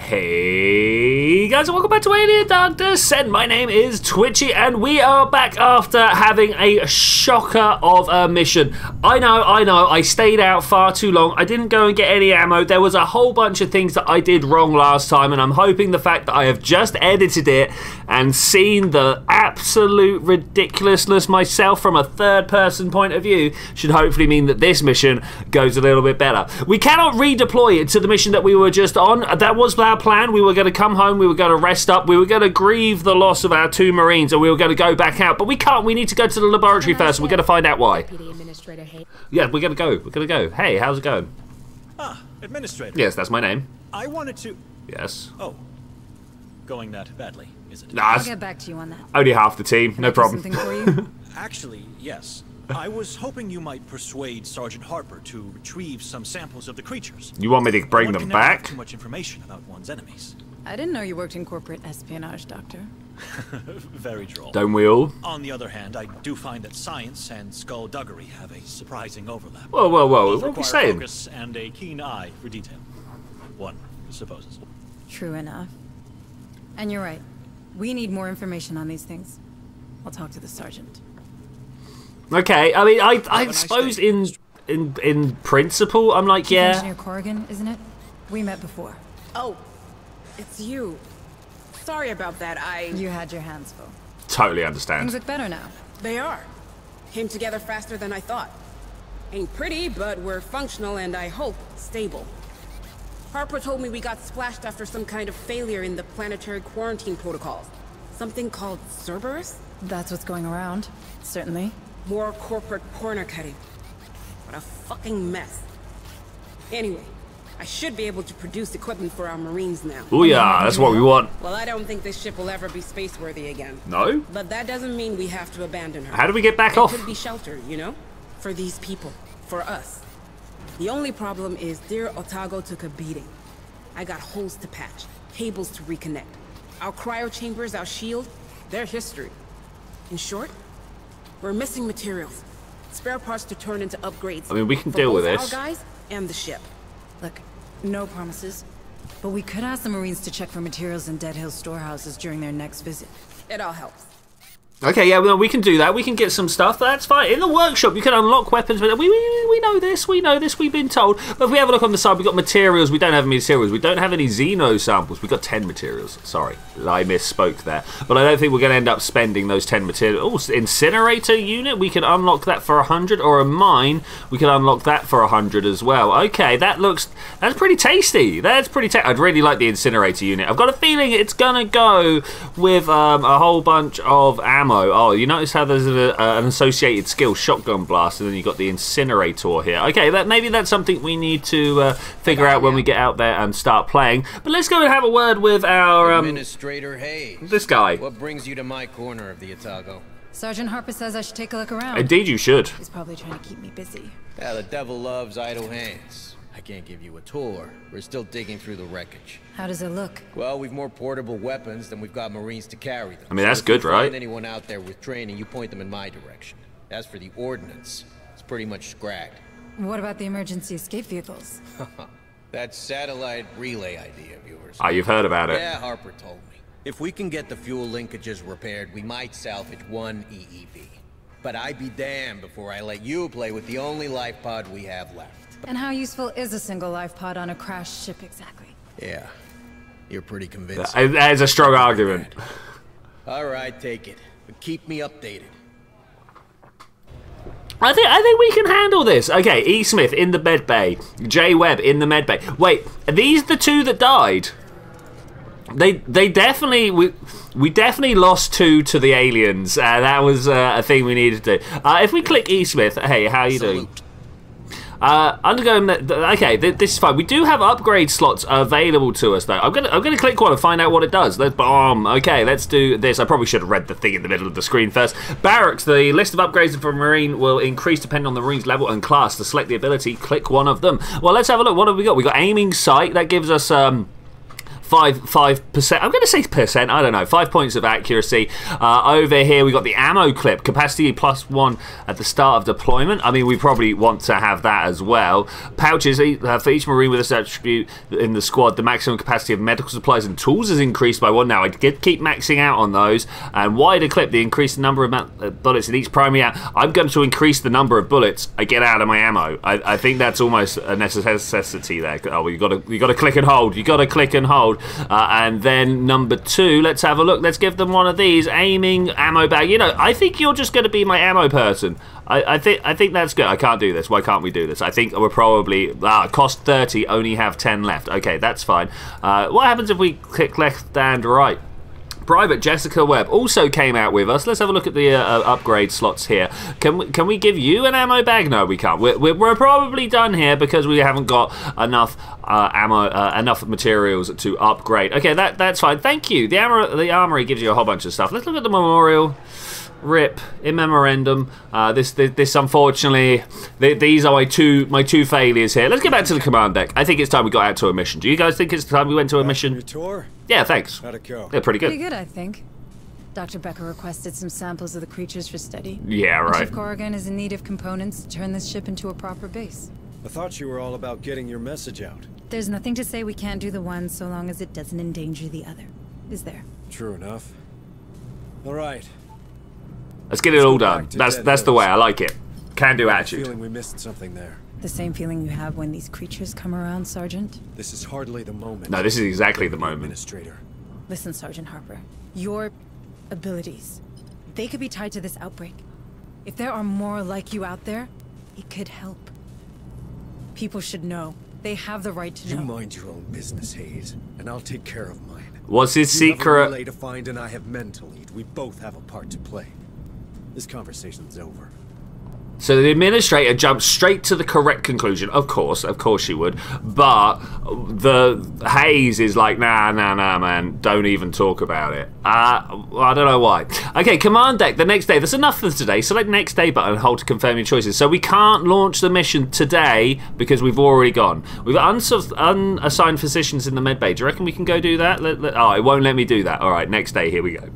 Hey guys, and welcome back to Alien Dark Descent. My name is Twitchi, and we are back after having a shocker of a mission. I know, I know, I stayed out far too long. I didn't go and get any ammo. There was a whole bunch of things that I did wrong last time, and I'm hoping the fact that I have just edited it and seen the absolute ridiculousness myself from a third person point of view should hopefully mean that this mission goes a little bit better. We cannot redeploy it to the mission that we were just on. That was our plan. We were going to come home, we were going to rest up, we were going to grieve the loss of our two Marines, and we were going to go back out. But we can't. We need to go to the laboratory first. We're going to find out why. Yeah, we're going to go. We're going to go. Hey, how's it going? Ah, Administrator. Yes, that's my name. I wanted to... Yes. Oh. Going that badly, is it? Nah, I'll it's get back to you on that. only half the team. No Do problem. For you? Actually, yes. I was hoping you might persuade Sergeant Harper to retrieve some samples of the creatures. You want me to bring One them can never have back? Too much information about one's enemies. I didn't know you worked in corporate espionage, Doctor. Very droll. Don't we all? On the other hand, I do find that science and skullduggery have a surprising overlap. Whoa, whoa, whoa. Both What are we require saying? focus and a keen eye for detail. One supposes. True enough. And you're right. We need more information on these things. I'll talk to the sergeant. Okay, I mean, I, I a nice suppose in in in principle, I'm like, Chief yeah. Engineer Corrigan, isn't it? We met before. Oh, it's you. Sorry about that. I. You had your hands full. Totally Things understand. look better now. They are. Came together faster than I thought. Ain't pretty, but we're functional and I hope stable. Harper told me we got splashed after some kind of failure in the planetary quarantine protocols. Something called Cerberus? That's what's going around. Certainly. More corporate corner cutting. What a fucking mess. Anyway, I should be able to produce equipment for our Marines now. Oh yeah, that's what we want. Well, I don't think this ship will ever be space-worthy again. No? But that doesn't mean we have to abandon her. How do we get back It off? could be shelter, you know? For these people. For us. The only problem is dear Otago took a beating. I got holes to patch, cables to reconnect. Our cryo chambers, our shield, they're history. In short, we're missing materials. Spare parts to turn into upgrades. I mean, we can deal with both this. Our guys and the ship. Look, no promises. But we could ask the Marines to check for materials in Dead Hill storehouses during their next visit. It all helps. Okay, yeah, well, we can do that. We can get some stuff. That's fine. In the workshop, you can unlock weapons. We, we, we know this. We know this. We've been told. But if we have a look on the side, we've got materials. We don't have any materials. We don't have any Xeno samples. We've got 10 materials. Sorry, I misspoke there. But I don't think we're going to end up spending those 10 materials. Oh, incinerator unit. We can unlock that for 100. Or a mine. We can unlock that for 100 as well. Okay, that looks... That's pretty tasty. That's pretty tasty. I'd really like the incinerator unit. I've got a feeling it's going to go with um, a whole bunch of ammo. Oh, you notice how there's a, an associated skill, shotgun blast, and then you've got the incinerator here. Okay, that maybe that's something we need to uh, figure out when we get out there and start playing. But let's go and have a word with our um, Administrator Hayes. this guy. What brings you to my corner of the Otago? Sergeant Harper says I should take a look around. Indeed, you should. He's probably trying to keep me busy. Yeah, the devil loves idle hands. I can't give you a tour. We're still digging through the wreckage. How does it look? Well, we've more portable weapons than we've got Marines to carry them. I mean, that's So if good, right? Find anyone out there with training, you point them in my direction. As for the ordnance, it's pretty much scragged. What about the emergency escape vehicles? That satellite relay idea of yours. Ah, you've heard about it. Yeah, Harper told me. If we can get the fuel linkages repaired, we might salvage one EEV. But I'd be damned before I let you play with the only life pod we have left. And how useful is a single life pod on a crashed ship exactly? Yeah, you're pretty convincing. That is a strong argument. All right, take it. But keep me updated. I think I think we can handle this. Okay, E. Smith in the med bay, J. Webb in the med bay. Wait, are these the two that died? They they definitely we we definitely lost two to the aliens. Uh, that was uh, a thing we needed to do. Uh, if we click E. Smith, hey, how are you doing? Uh, undergoing okay, th- this is fine. We do have upgrade slots available to us, though. I'm gonna I'm gonna click one and find out what it does. Let's bomb. Okay, let's do this. I probably should have read the thing in the middle of the screen first. Barracks. The list of upgrades for marine will increase depending on the marine's level and class. To select the ability, click one of them. Well, let's have a look. What have we got? We got aiming sight. That gives us um. Five five percent. I'm going to say percent. I don't know. Five points of accuracy. Uh, over here we got the ammo clip capacity plus one at the start of deployment. I mean, we probably want to have that as well. Pouches uh, for each marine with this attribute in the squad. The maximum capacity of medical supplies and tools is increased by one. Now I keep maxing out on those. And wider clip, the increased number of uh, bullets in each primary. I'm going to increase the number of bullets I get out of my ammo. I, I think that's almost a necessity there. Oh, you got to you got to click and hold. You got to click and hold. Uh, and then number two, let's have a look. Let's give them one of these aiming ammo bag. You know, I think you're just going to be my ammo person. I, I, think I think that's good. I can't do this. Why can't we do this? I think we're probably ah, cost 30, only have 10 left. Okay, that's fine. Uh, what happens if we click left and right? Private Jessica Webb also came out with us. Let's have a look at the uh, uh, upgrade slots here. Can we, can we give you an ammo bag? No, we can't. We're, we're probably done here because we haven't got enough uh, ammo, uh, enough materials to upgrade. Okay, that that's fine. Thank you. The armor, the armory gives you a whole bunch of stuff. Let's look at the memorial. Rip in memorandum. Uh, this, this, this, unfortunately, th these are my two, my two failures here. Let's get back to the command deck. I think it's time we got out to a mission. Do you guys think it's time we went to a mission? Your tour? Yeah, thanks. How'd it go? Yeah, pretty good. Pretty good, I think. Dr. Becker requested some samples of the creatures for study. Yeah, right. Chief Corrigan is in need of components to turn this ship into a proper base. I thought you were all about getting your message out. There's nothing to say we can't do the one so long as it doesn't endanger the other. Is there? True enough. All right. Let's get it all done. That's that's the way. I like it. Can do attitude. Feeling we missed something there. The same feeling you have when these creatures come around, Sergeant? This is hardly the moment. No, this is exactly the moment. Administrator. Listen, Sergeant Harper. Your abilities, they could be tied to this outbreak. If there are more like you out there, it could help. People should know. They have the right to you know. You mind your own business, Hayes, and I'll take care of mine. What's his you secret? Have a relay to find, and I have men to lead. We both have a part to play. This conversation's over. So the administrator jumps straight to the correct conclusion. Of course, of course she would. But the Hayes is like, nah, nah, nah, man. Don't even talk about it. Uh, I don't know why. Okay, command deck the next day. That's enough for today. Select next day button and hold to confirm your choices. So we can't launch the mission today because we've already gone. We've unassigned physicians in the med bay. Do you reckon we can go do that? Let, let, oh, it won't let me do that. All right, next day. Here we go.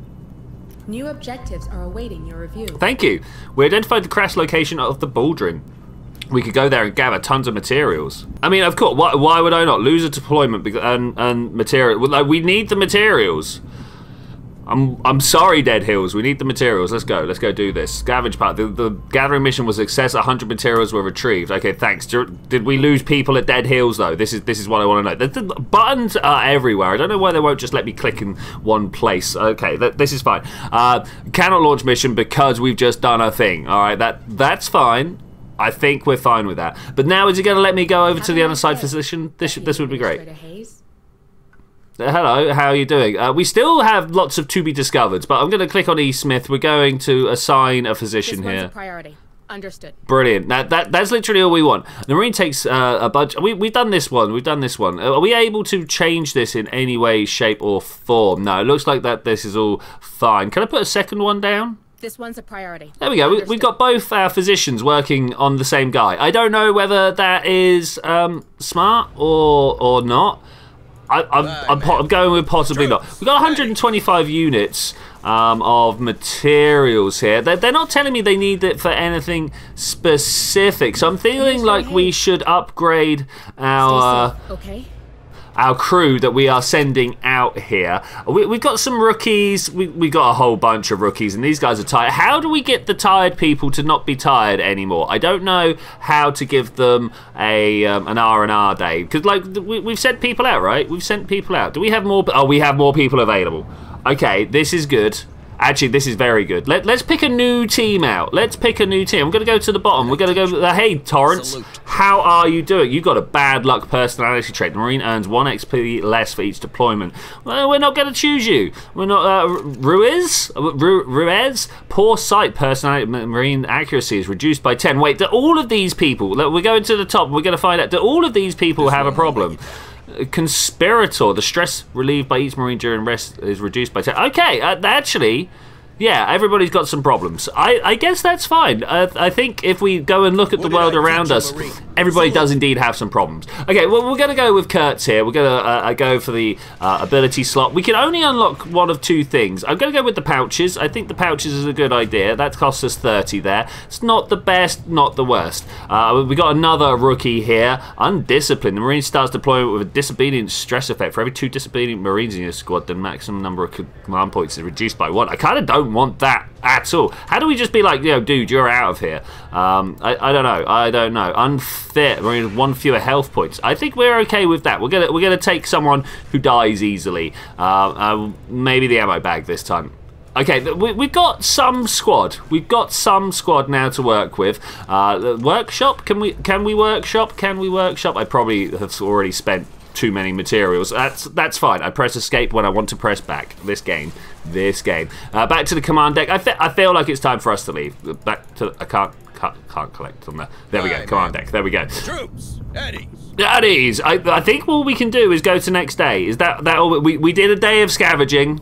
New objectives are awaiting your review. Thank you. We identified the crash location of the Baldrin. We could go there and gather tons of materials. I mean, of course, why, why would I not? Lose a deployment and, and material. Like, we need the materials. I'm I'm sorry, Dead Hills. We need the materials. Let's go. Let's go do this. Scavenge part. The, the gathering mission was a success. 100 materials were retrieved. Okay, thanks. Did we lose people at Dead Hills though? This is this is what I want to know. The, the buttons are everywhere. I don't know why they won't just let me click in one place. Okay, th this is fine. Uh, cannot launch mission because we've just done a thing. All right, that that's fine. I think we're fine with that. But now is it going to let me go over to the other side physician? This this would be great. Uh, hello, how are you doing? Uh, we still have lots of to be discovered, but I'm going to click on E. Smith. We're going to assign a physician this here. A priority. Understood. Brilliant. Now, that that's literally all we want. The Marine takes uh, a bunch. We, we've done this one. We've done this one. Are we able to change this in any way, shape, or form? No, it looks like that this is all fine. Can I put a second one down? This one's a priority. There we go. We, we've got both our physicians working on the same guy. I don't know whether that is um, smart or or not. I, am I'm, I'm, going with possibly not. We've got 125 units um, of materials here. They're, they're, not telling me they need it for anything specific. So I'm feeling like we should upgrade our... Okay our crew that we are sending out here. We, have got some rookies. We, we got a whole bunch of rookies, and these guys are tired. How do we get the tired people to not be tired anymore? I don't know how to give them a um, an R and R day because like we, we've sent people out, right? We've sent people out. Do we have more? Oh, we have more people available. Okay, this is good. Actually, this is very good. Let, us pick a new team out. Let's pick a new team. I'm going to go to the bottom. We're going to go... Uh, hey, Torrance. Salute. How are you doing? You've got a bad luck personality trait. The Marine earns 1 XP less for each deployment. Well, we're not going to choose you. We're not... Uh, Ruiz? Ru Ruiz? Poor sight personality. Marine accuracy is reduced by 10. Wait, do all of these people... We're going to the top. We're going to find out. Do all of these people have a problem? Conspirator. The stress relieved by each marine during rest is reduced by 10. Okay, uh, actually, Yeah, everybody's got some problems. I, I guess that's fine. Uh, I think if we go and look at What the world I around us, everybody does indeed have some problems. Okay, well, we're going to go with Kurtz here. We're going to uh, go for the uh, ability slot. We can only unlock one of two things. I'm going to go with the pouches. I think the pouches is a good idea. That costs us 30 there. It's not the best, not the worst. Uh, we got another rookie here. Undisciplined. The Marine starts deployment with a disobedient stress effect. For every two disobedient Marines in your squad, the maximum number of command points is reduced by one. I kind of don't want that at all. How do we just be like, you know, dude, you're out of here? Um, I, I don't know. I don't know. Unfit. Marine one fewer health points. I think we're okay with that. We're gonna we're gonna take someone who dies easily. Uh, uh, maybe the ammo bag this time. Okay, we, we've got some squad. We've got some squad now to work with. Uh, workshop? Can we can we workshop? Can we workshop? I probably have already spent too many materials. That's that's fine. I press escape when I want to press back. This game, this game. Uh, back to the command deck. I, fe- I feel like it's time for us to leave. Back to I can't can't, can't collect on there. There we go. Command man. deck. There we go. Troops, Eddie. That is. I, I think all we can do is go to next day. Is that that all? We we did a day of scavenging,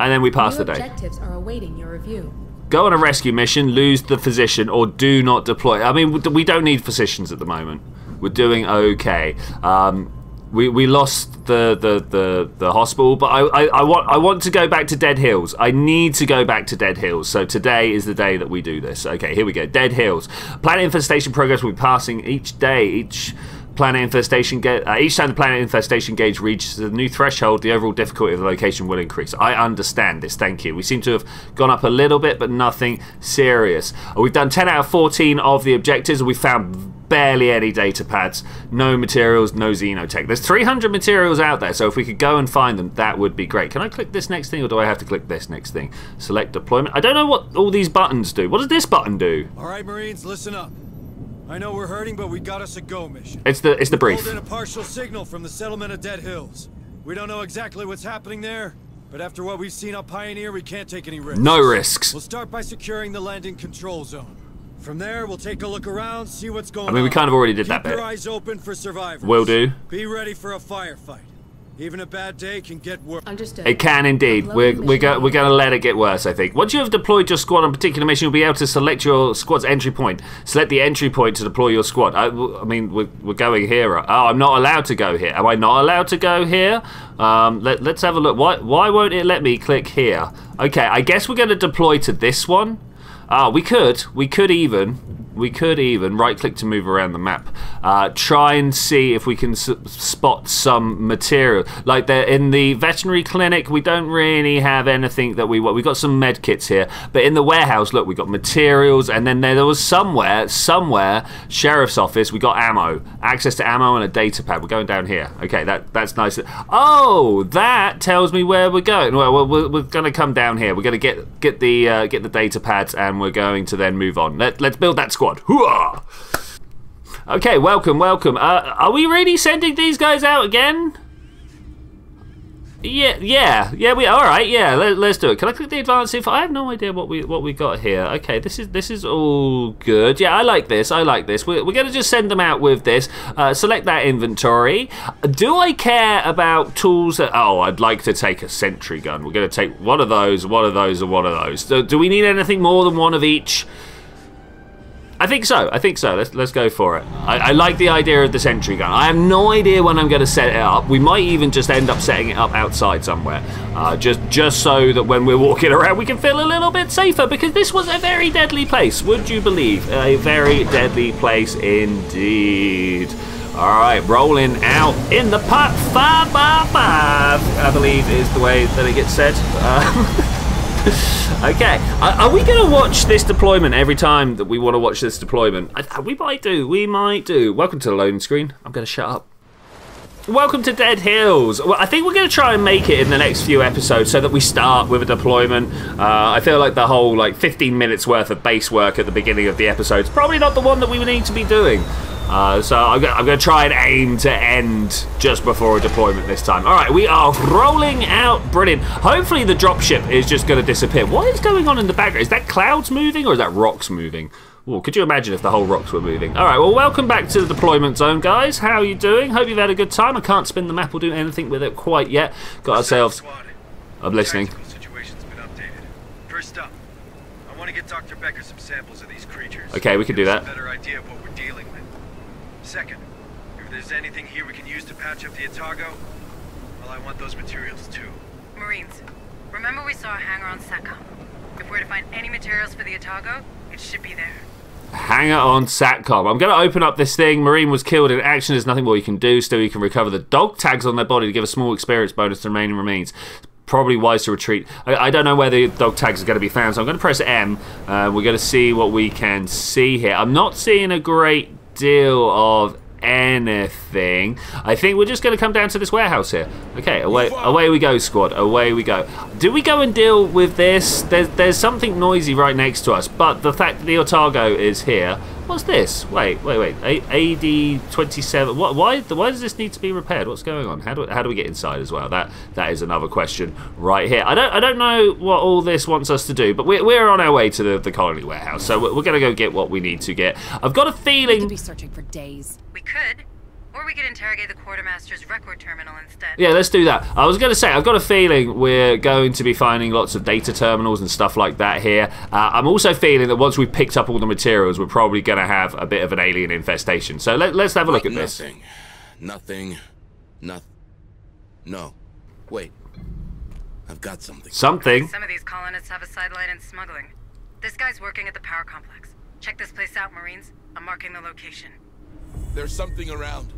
and then we passed New the day. objectives are awaiting your review. Go on a rescue mission, lose the physician, or do not deploy. I mean, we don't need physicians at the moment. We're doing okay. Um, we, we lost the, the, the, the hospital, but I, I, I want I want to go back to Dead Hills. I need to go back to Dead Hills. So today is the day that we do this. Okay, here we go. Dead Hills. Planet infestation progress will be passing each day. Each planet infestation ga- uh, each time the planet infestation gauge reaches a new threshold the overall difficulty of the location will increase. I understand this thank you. We seem to have gone up a little bit but nothing serious. Uh, we've done 10 out of 14 of the objectives we found barely any data pads. No materials no xenotech. There's 300 materials out there so if we could go and find them that would be great. Can i click this next thing or do i have to click this next thing? Select deployment. I don't know what all these buttons do. What does this button do? All right, Marines, listen up. I know we're hurting, but we got us a go mission. it's the it's the brief in a partial signal from the settlement of Dead Hills. We don't know exactly what's happening there, but after what we've seen up Pioneer, we can't take any risks. no risks We'll start by securing the landing control zone. From there, we'll take a look around, see what's going on. I mean, we kind of already did Keep that your bit. eyes open for survivors. Will do. Be ready for a firefight. Even a bad day can get worse. Understood. It can indeed. We're, we're, go, we're going to let it get worse, I think. Once you have deployed your squad on a particular mission, you'll be able to select your squad's entry point. Select the entry point to deploy your squad. I, I mean, we're, we're going here. Oh, I'm not allowed to go here. Am I not allowed to go here? Um, let, let's have a look. Why, why won't it let me click here? Okay, I guess we're going to deploy to this one. Ah, we could. We could even. We could even right click to move around the map. Uh, try and see if we can spot some material. Like there in the veterinary clinic, we don't really have anything that we want. We've got some med kits here, but in the warehouse, look, we got materials, and then there, there was somewhere, somewhere, sheriff's office, we got ammo, access to ammo and a data pad. We're going down here. Okay, that that's nice. Oh, that tells me where we're going. Well, we're, we're going to come down here. We're going to get get the uh, get the data pads, and we're going to then move on. Let, let's build that squad. Hooah! Okay, welcome, welcome. Uh, are we really sending these guys out again? Yeah, yeah, yeah. We all right. Yeah, let, let's do it. Can I click the advanced info? I have no idea what we what we got here. Okay, this is this is all good. Yeah, I like this. I like this. We're, we're gonna just send them out with this. Uh, select that inventory. Do I care about tools? That, oh, I'd like to take a sentry gun. We're gonna take one of those, one of those, and one of those. Do, do we need anything more than one of each? I think so. I think so. Let's let's go for it. I, I like the idea of the sentry gun. I have no idea when I'm going to set it up. We might even just end up setting it up outside somewhere, uh, just just so that when we're walking around, we can feel a little bit safer. Because this was a very deadly place. Would you believe? A very deadly place indeed. All right, rolling out in the pot five by five. I believe is the way that it gets said. Uh, Okay, are, are we going to watch this deployment every time that we want to watch this deployment? I, we might do, we might do. Welcome to the loading screen. I'm going to shut up. Welcome to Dead Hills. Well, I think we're going to try and make it in the next few episodes so that we start with a deployment. Uh, I feel like the whole like 15 minutes worth of base work at the beginning of the episode is probably not the one that we need to be doing. Uh, so I'm going, to try and aim to end just before a deployment this time. All right, we are rolling out. Brilliant. Hopefully the dropship is just going to disappear. What is going on in the background? Is that clouds moving or is that rocks moving? Ooh, could you imagine if the whole rocks were moving? All right, well, welcome back to the deployment zone, guys. How are you doing? Hope you've had a good time. I can't spin the map or do anything with it quite yet. Got ourselves... I'm listening. First up, I want to get Dr. Becker some samples of these creatures. Okay, we can do that. Better idea of what we're dealing with. Second, if there's anything here we can use to patch up the Otago, well, I want those materials too. Marines, remember we saw a hangar on Satcom? If we're to find any materials for the Otago, it should be there. Hangar on Satcom. I'm going to open up this thing. Marine was killed in action. There's nothing more you can do. Still, you can recover the dog tags on their body to give a small experience bonus to remaining remains. Probably wise to retreat. I, I don't know where the dog tags are going to be found, so I'm going to press M. Uh, we're going to see what we can see here. I'm not seeing a great deal of anything. I think we're just going to come down to this warehouse here. Okay, away, away we go, squad. Away we go. Do we go and deal with this? There's, there's something noisy right next to us, but the fact that the Otago is here. What's this? Wait, wait, wait. A- AD 27. What? Why? Why does this need to be repaired? What's going on? How do how do we get inside as well? That that is another question right here. I don't I don't know what all this wants us to do, but we're, we're on our way to the, the colony warehouse, so we're, we're going to go get what we need to get. I've got a feeling... We feeling. could be searching for days. We could, or we could interrogate the quartermaster's record terminal instead. Yeah, let's do that. I was going to say, I've got a feeling we're going to be finding lots of data terminals and stuff like that here. Uh, I'm also feeling that once we've picked up all the materials, we're probably going to have a bit of an alien infestation. So let, let's have a look at this. Nothing. Nothing. Nothing. No. Wait. I've got something. Something. Some of these colonists have a sideline in smuggling. This guy's working at the power complex. Check this place out, Marines. I'm marking the location. There's something around.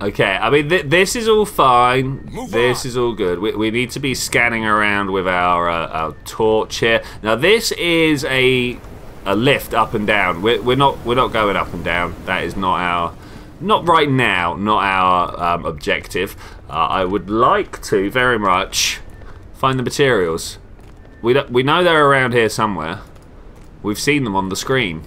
Okay, I mean, th- this is all fine. Move this on. is all good. We, we need to be scanning around with our uh, our torch here. Now, this is a a lift up and down. We're, we're not we're not going up and down. That is not our not right now. Not our um, objective. Uh, I would like to very much find the materials. We we know they're around here somewhere. We've seen them on the screen.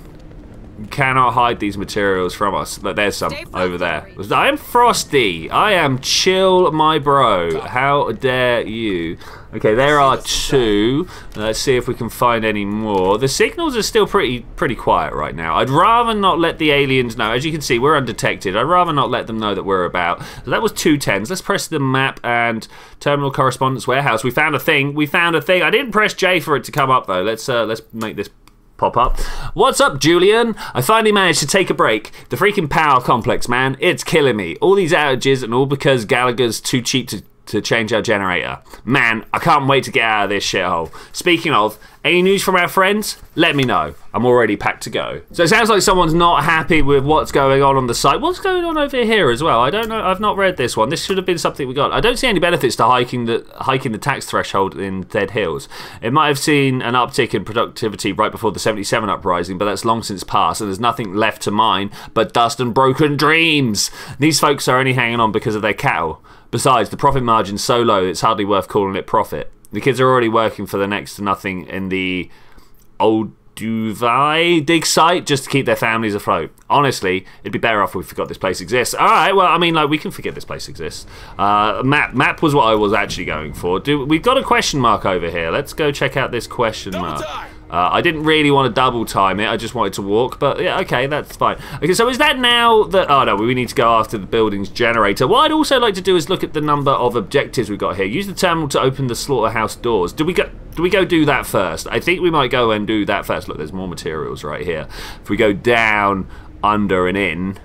Cannot hide these materials from us. But there's some over there. I am frosty. I am chill, my bro. How dare you? Okay, there are two. Let's see if we can find any more. The signals are still pretty pretty quiet right now. I'd rather not let the aliens know. As you can see, we're undetected. I'd rather not let them know that we're about. So that was two tens. Let's press the map and terminal correspondence warehouse. We found a thing. We found a thing. I didn't press J for it to come up though. Let's uh, let's make this pop up. What's up, Julian? I finally managed to take a break. The freaking power complex, man, it's killing me. All these outages and all because Gallagher's too cheap to, to change our generator. Man, I can't wait to get out of this shithole. Speaking of, any news from our friends? Let me know. I'm already packed to go. So it sounds like someone's not happy with what's going on on the site. What's going on over here as well? I don't know. I've not read this one. This should have been something we got. I don't see any benefits to hiking the hiking the tax threshold in Dead Hills. It might have seen an uptick in productivity right before the 77 uprising, but that's long since passed, and there's nothing left to mine but dust and broken dreams. These folks are only hanging on because of their cattle. Besides, the profit margin's so low it's hardly worth calling it profit. The kids are already working for the next to nothing in the old Duvet dig site just to keep their families afloat. Honestly, it'd be better off if we forgot this place exists. All right, well, I mean, like we can forget this place exists. Uh, map, map was what I was actually going for. Do we've got a question mark over here? Let's go check out this question mark. Uh, I didn't really want to double time it. I just wanted to walk, but yeah, okay, that's fine. Okay, so is that now that? Oh no, we need to go after the building's generator. What I'd also like to do is look at the number of objectives we've got here. Use the terminal to open the slaughterhouse doors. Do we go? Do we go do that first? I think we might go and do that first. Look, there's more materials right here. If we go down, under, and in.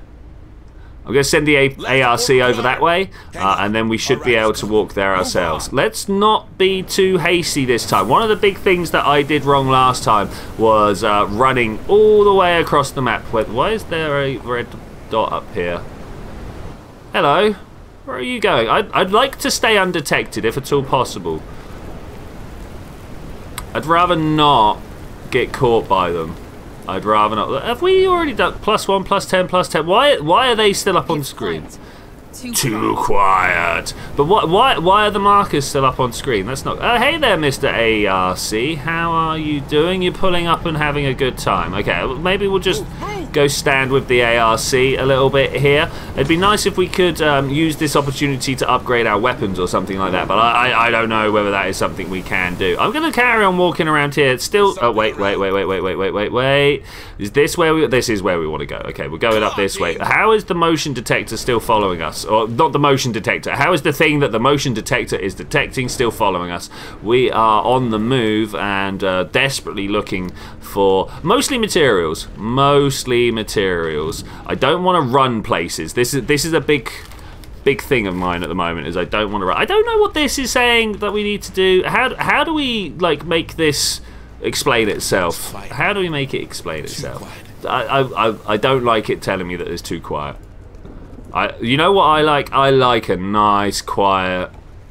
I'm going to send the A- ARC over that way, uh, and then we should be able to walk there ourselves. Let's not be too hasty this time. One of the big things that I did wrong last time was uh, running all the way across the map. Why is there a red dot up here? Hello? Where are you going? I'd, I'd like to stay undetected if at all possible. I'd rather not get caught by them. I'd rather not. Have we already done plus one, plus ten, plus ten? Why? Why are they still up on screen? Quiet. Too, Too quiet. But what? Why? Why are the markers still up on screen? That's not. Uh, hey there, Mr. ARC. How are you doing? You're pulling up and having a good time. Okay, maybe we'll just go stand with the ARC a little bit here. It'd be nice if we could um, use this opportunity to upgrade our weapons or something like that, but I, I, I don't know whether that is something we can do. I'm going to carry on walking around here. It's still... Oh, wait, wait, wait, wait, wait, wait, wait, wait, wait. Is this where we... This is where we want to go. Okay, we're going up this way. How is the motion detector still following us? Or not the motion detector. How is the thing that the motion detector is detecting still following us? We are on the move and uh, desperately looking for mostly materials. Mostly materials. I don't want to run places. This is this is a big big thing of mine at the moment is I don't want to run. I don't know what this is saying that we need to do. How how do we like make this explain itself? How do we make it explain itself? I, I, I, I don't like it telling me that it's too quiet. I, you know what I like? I like a nice, quiet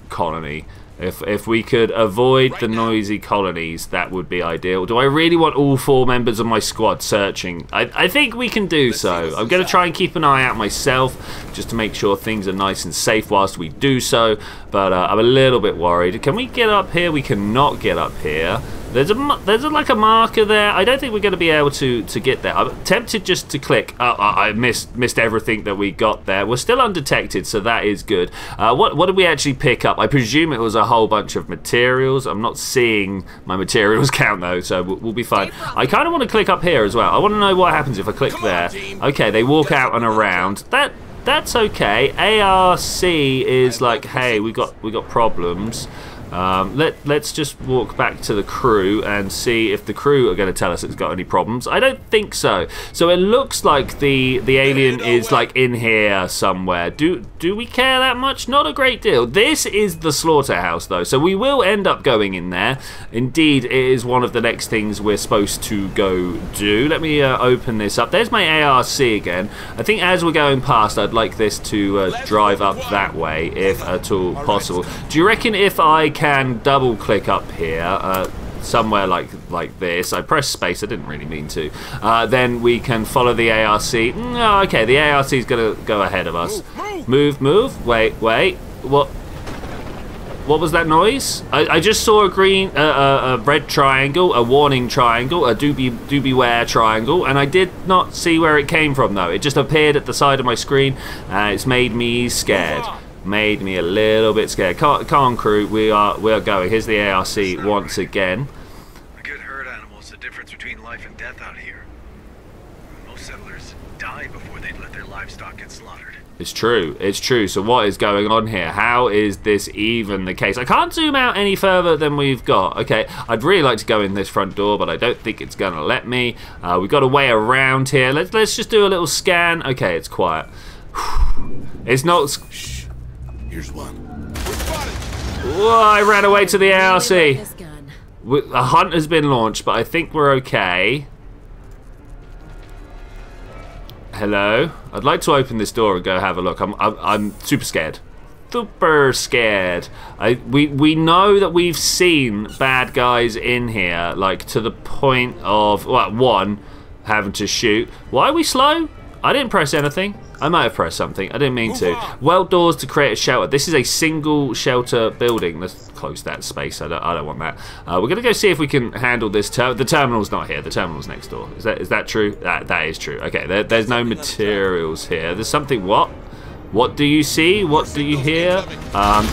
colony. If if we could avoid the noisy colonies, that would be ideal. Do I really want all four members of my squad searching? I, I think we can do so. I'm going to try and keep an eye out myself, just to make sure things are nice and safe whilst we do so. But uh, I'm a little bit worried. Can we get up here? We cannot get up here. There's a there's a, like a marker there. I don't think we're going to be able to to get there. I'm tempted just to click. Uh, I missed missed everything that we got there. We're still undetected, so that is good. Uh, what what did we actually pick up? I presume it was a whole bunch of materials. I'm not seeing my materials count though, so we'll, we'll be fine. I kind of want to click up here as well. I want to know what happens if I click there. Okay, they walk out and around. That that's okay. ARC is like, hey, we got we got problems. Um, let, let's just walk back to the crew and see if the crew are going to tell us it's got any problems. I don't think so. So it looks like the the alien is like in here somewhere. Do do we care that much? Not a great deal. This is the slaughterhouse though, so we will end up going in there. Indeed, it is one of the next things we're supposed to go do. Let me uh, open this up. There's my ARC again. I think as we're going past, I'd like this to uh, drive up that way if at all possible. Do you reckon if I can double click up here uh, somewhere like like this. I press space I didn't really mean to. Uh, then we can follow the ARC no okay the ARC is gonna go ahead of us. Move move wait wait what? What was that noise? I, I just saw a green, uh, uh, a red triangle, a warning triangle, a do, be, do beware triangle, and I did not see where it came from though. It just appeared at the side of my screen, and it's made me scared made me a little bit scared. Come, come on, crew, we are we are going. Here's the ARC once again. A good herd animal is the difference between life and death out here. Most settlers die before they'd let their livestock get slaughtered. It's true. It's true. So what is going on here? How is this even the case? I can't zoom out any further than we've got. Okay, I'd really like to go in this front door, but I don't think it's going to let me. Uh, we've got a way around here. Let's, let's just do a little scan. Okay, it's quiet. It's not... Here's one. Whoa, I ran away to the ARC. A hunt has been launched, but I think we're okay. Hello? I'd like to open this door and go have a look. I'm, I'm, I'm super scared. Super scared. I, we, we know that we've seen bad guys in here, like to the point of, well, one, having to shoot. Why are we slow? I didn't press anything. I might have pressed something. I didn't mean to. Weld doors to create a shelter. This is a single shelter building. Let's close that space. I don't, I don't want that. Uh, we're going to go see if we can handle this. Ter the terminal's not here. The terminal's next door. Is that is that true? That That is true. Okay, there, there's no materials here. There's something... What? What do you see? What do you hear? Um,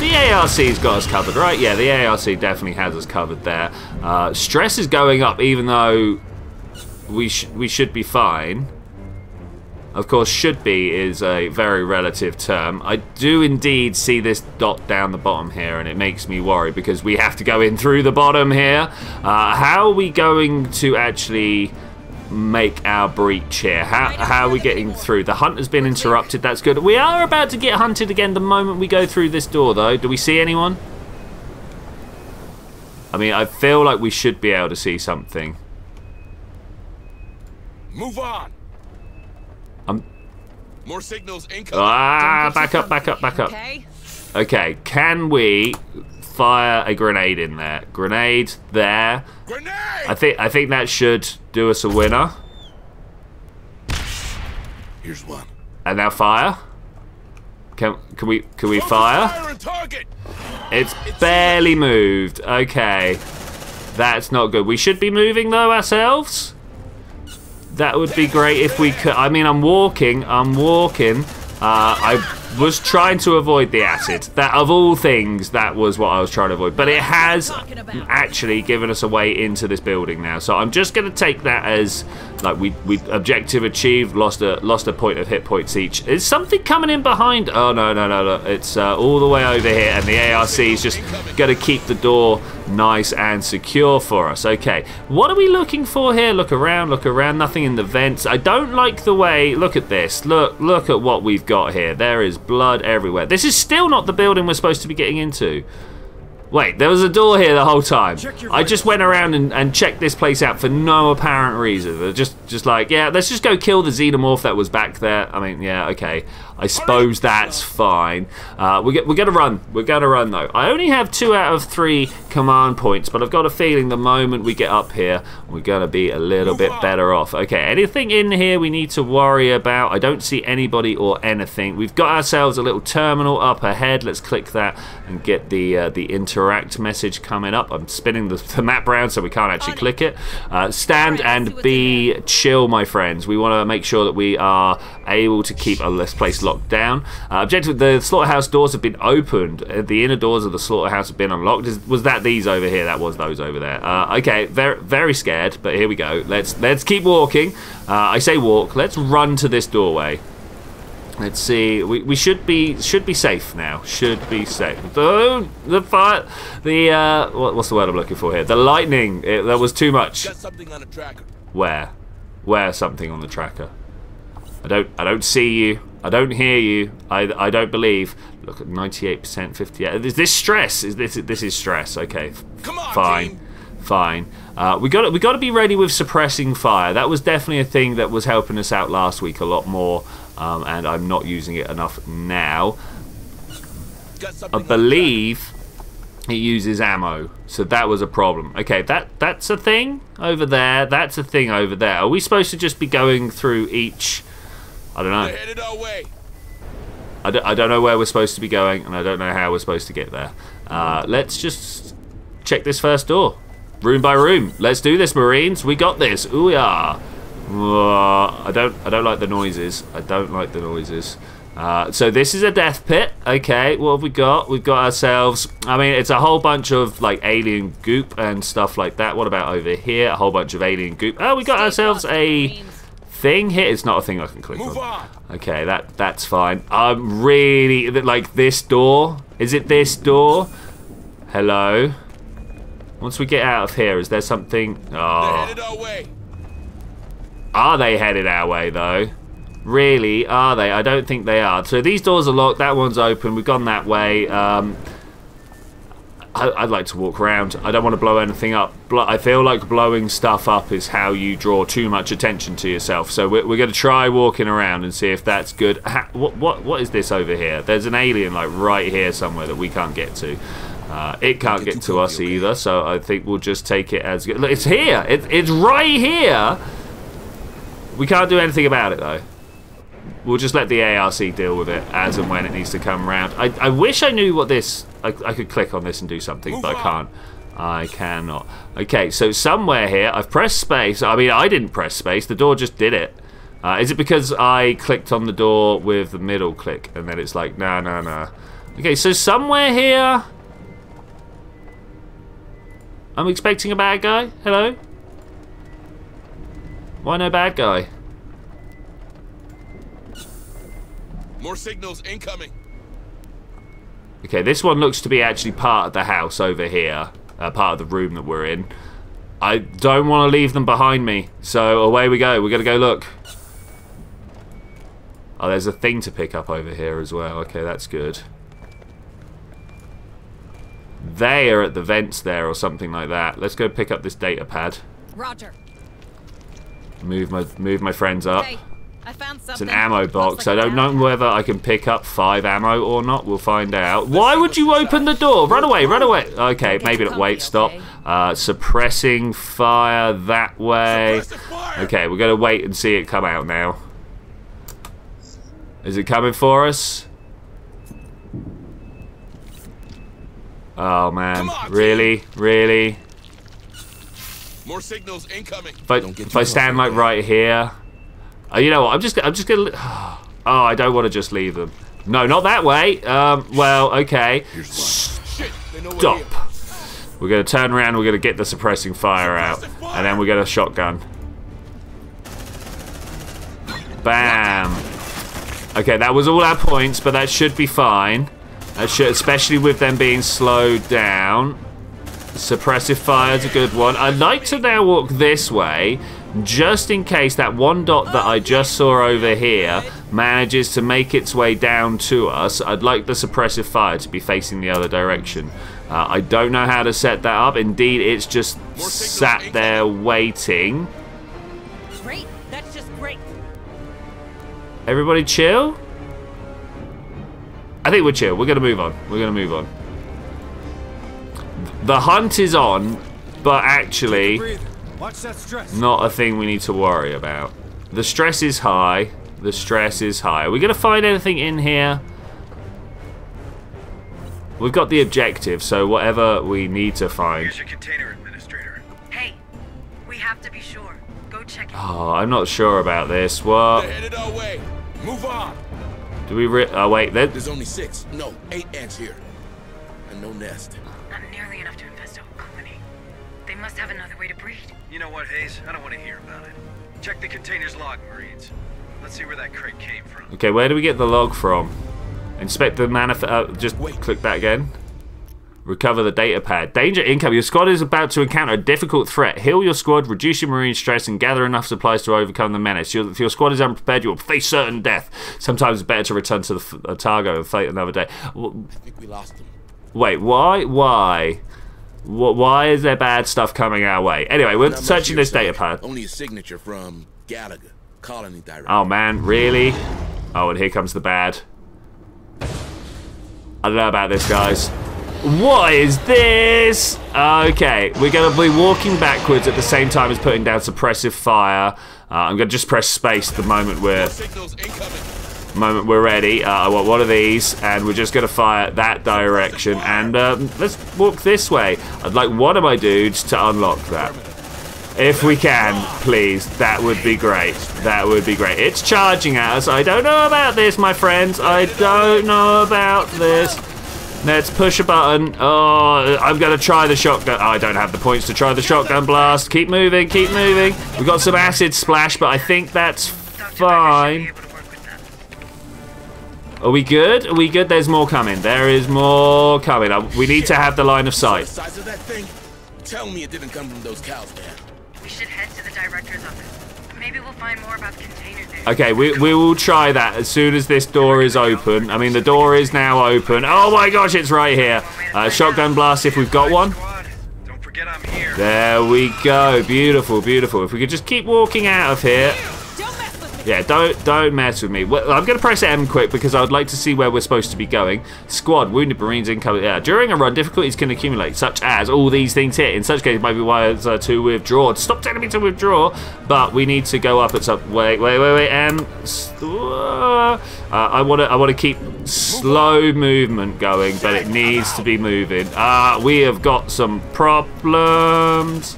the ARC's got us covered, right? Yeah, the ARC definitely has us covered there. Uh, stress is going up even though we, sh we should be fine. Of course, should be is a very relative term. I do indeed see this dot down the bottom here, and it makes me worry because we have to go in through the bottom here. Uh, how are we going to actually make our breach here? How, how are we getting through? The hunt has been interrupted. That's good. We are about to get hunted again the moment we go through this door, though. Do we see anyone? I mean, I feel like we should be able to see something. Move on. I'm. More signals incoming. Ah, back up, back up, back up. Okay. Okay, can we fire a grenade in there? Grenade there. Grenade! I think I think that should do us a winner. Here's one. And now fire. Can can we can we fire? Fire and target. It's barely moved. Okay. That's not good. We should be moving though ourselves. That would be great if we could. I mean, I'm walking. I'm walking. Uh, I was trying to avoid the acid. That of all things, that was what I was trying to avoid. But it has actually given us a way into this building now. So I'm just going to take that as like we we objective achieved. Lost a lost a point of hit points each. Is something coming in behind? Oh no no no no! It's uh, all the way over here, and the ARC is just going to keep the door nice and secure for us. Okay, what are we looking for here? Look around, look around. Nothing in the vents. I don't like the way. Look at this. Look look at what we've got here. There is blood everywhere. This is still not the building we're supposed to be getting into. Wait, there was a door here the whole time. I just went around and, and checked this place out for no apparent reason. They're just, just like, yeah, let's just go kill the xenomorph that was back there. I mean, yeah, okay. I suppose that's fine. Uh, we get, we're going to run. We're going to run, though. I only have two out of three command points, but I've got a feeling the moment we get up here, we're going to be a little bit better off. Okay, anything in here we need to worry about? I don't see anybody or anything. We've got ourselves a little terminal up ahead. Let's click that and get the uh, the interact message coming up. I'm spinning the, the map around so we can't actually click it. Uh, stand and be chill, my friends. We want to make sure that we are able to keep uh, this place locked down. Uh, objective: the slaughterhouse doors have been opened. Uh, the inner doors of the slaughterhouse have been unlocked. Is, was that these over here? That was those over there. Uh, okay, very very scared, but here we go. Let's let's keep walking. Uh, I say walk. Let's run to this doorway. Let's see. We, we should be should be safe now. Should be safe. Don't the fire. The uh, what, what's the word I'm looking for here? The lightning. It, that was too much. Got something on a tracker. Where? Where something on the tracker? I don't I don't see you. I don't hear you. I, I don't believe. Look at 98%, 58. Is this stress? Is this this is stress? Okay. Come on, Fine. team. Fine. Uh, we got we got to be ready with suppressing fire. That was definitely a thing that was helping us out last week a lot more, um, and I'm not using it enough now. I something on a believe it uses ammo, so that was a problem. Okay, that that's a thing over there. That's a thing over there. Are we supposed to just be going through each? I don't know. tracker. They're headed our way. I don't, I don't know where we're supposed to be going, and I don't know how we're supposed to get there. Uh, let's just check this first door, room by room. Let's do this, Marines. We got this. Ooh yeah. Uh, I don't I don't like the noises. I don't like the noises. Uh, so this is a death pit. Okay, what have we got? We've got ourselves. I mean, it's a whole bunch of like alien goop and stuff like that. What about over here? A whole bunch of alien goop. Oh, we got ourselves a thing here. It's not a thing I can click Move on. on. Okay, that that's fine. I'm really like this door. Is it this door? Hello. Once we get out of here, is there something? Oh, headed our way. are they headed our way though? Really? Are they? I don't think they are. So these doors are locked. That one's open. We've gone that way. Um, I, I'd like to walk around. I don't want to blow anything up. I feel like blowing stuff up is how you draw too much attention to yourself. So we're, we're going to try walking around and see if that's good. Ha, what what what is this over here? There's an alien like right here somewhere that we can't get to. Uh, it can't get to us either. So I think we'll just take it as good. Look, it's here. It, it's right here. We can't do anything about it though. We'll just let the ARC deal with it as and when it needs to come around. I, I wish I knew what this... I, I could click on this and do something, Move but I can't. I cannot. Okay, so somewhere here, I've pressed space. I mean, I didn't press space. The door just did it. Uh, is it because I clicked on the door with the middle click and then it's like, no, no, no. Okay, so somewhere here... I'm expecting a bad guy. Hello? Why no bad guy? More signals incoming. Okay, this one looks to be actually part of the house over here. Uh, part of the room that we're in. I don't want to leave them behind me. So away we go. We're going to go look. Oh, there's a thing to pick up over here as well. Okay, that's good. They are at the vents there or something like that. Let's go pick up this data pad. Roger. Move my move my friends up. Hey, I found something. It's an ammo box. like I a don't know whether I can pick up five ammo or not. We'll find out. Why would you open the door? Run away, run away. Okay, Get maybe your not. Wait, comfy, stop. Uh, suppressing fire that way. Fire. Okay, we're going to wait and see it come out now. Is it coming for us? Oh man, on, really, really? More signals incoming. If I, if I stand like right here, uh, you know what? I'm just I'm just gonna. Oh, I don't want to just leave them. No, not that way. Um, well, okay. Shit, they know we're Stop. We're gonna turn around. We're gonna get the suppressing fire out, and then we get a shotgun. Bam. Okay, that was all our points, but that should be fine. That should, especially with them being slowed down. Suppressive fire's a good one. I'd like to now walk this way, just in case that one dot that I just saw over here manages to make its way down to us. I'd like the suppressive fire to be facing the other direction. Uh, I don't know how to set that up. Indeed, it's just sat there waiting. Great. That's just great. Everybody chill? I think we're chill. We're going to move on. We're going to move on. The hunt is on, but actually Breathe. Watch that stress. not a thing we need to worry about. The stress is high. The stress is high. Are we going to find anything in here? We've got the objective, so whatever we need to find. Here's your container administrator. Hey, we have to be sure. Go check it. Oh, I'm not sure about this. What? They're headed our way. Move on. Do we re- Oh, wait. There- There's only six, no, eight ants here. And no nest. Not nearly enough to infest a whole colony. They must have another way to breed. You know what, Hayes? I don't want to hear about it. Check the container's log, Marines. Let's see where that crate came from. Okay, where do we get the log from? Inspect the manif- uh, just click that again. Recover the data pad. Danger incoming. Your squad is about to encounter a difficult threat. Heal your squad, reduce your marine stress, and gather enough supplies to overcome the menace. Your, if your squad is unprepared, you will face certain death. Sometimes it's better to return to the f- uh, Otago and fight another day. W- I think we lost them. Wait, why? Why? Wh- Why is there bad stuff coming our way? Anyway, we're Not searching this data pad. Only a signature from Gallagher, colony director. Oh man, really? Oh, and here comes the bad. I don't know about this, guys. What is this? Okay, we're going to be walking backwards at the same time as putting down suppressive fire. Uh, I'm going to just press space the moment we're More signals incoming. Moment we're ready. Uh, I want one of these, and we're just going to fire that direction. And um, let's walk this way. I'd like one of my dudes to unlock that. If we can, please, that would be great. That would be great. It's charging at us. I don't know about this, my friends. I don't know about this. Let's push a button. Oh, I'm going to try the shotgun. Oh, I don't have the points to try the shotgun blast. Keep moving, keep moving. We've got some acid splash, but I think that's fine. Are we good? Are we good? There's more coming. There is more coming. Uh, We need to have the line of The sight. size of that thing? Tell me it didn't come from those cows, man. We should head to the director's office. Maybe we'll find more about the container there. Okay, we, we will try that as soon as this door is open. I mean, the door is now open. Oh my gosh, it's right here. Uh, shotgun blast if we've got one. Don't forget I'm here. There we go. Beautiful, beautiful. If we could just keep walking out of here. Yeah, don't don't mess with me. Well, I'm going to press M quick because I would like to see where we're supposed to be going. Squad, wounded Marines incoming. Yeah, during a run, difficulties can accumulate, such as all these things here. In such case, it might be wise uh, to withdraw. Stop telling me to withdraw, but we need to go up at some. Wait, wait, wait, wait. M. Uh, I want to I want to keep slow movement going, but it needs to be moving. Ah, we have got some problems.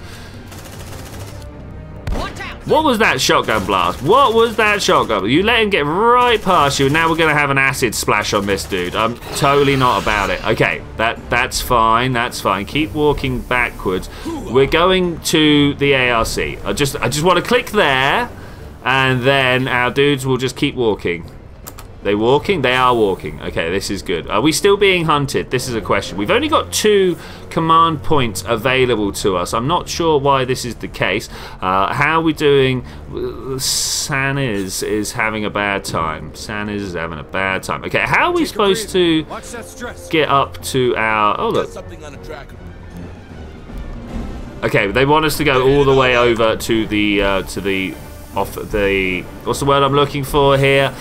What was that shotgun blast? What was that shotgun? You let him get right past you, and now we're gonna have an acid splash on this dude. I'm totally not about it. Okay, that that's fine. That's fine. Keep walking backwards. We're going to the ARC. I just I just want to click there, and then our dudes will just keep walking. They walking? They are walking. Okay, this is good. Are we still being hunted? This is a question. We've only got two command points available to us. I'm not sure why this is the case. Uh, how are we doing? San is is having a bad time. San is having a bad time. Okay, how are we Take supposed to Watch that stress. get up to our? Oh look. Got something on the tracker. Okay, they want us to go all the way over to the uh, to the off the what's the word I'm looking for here?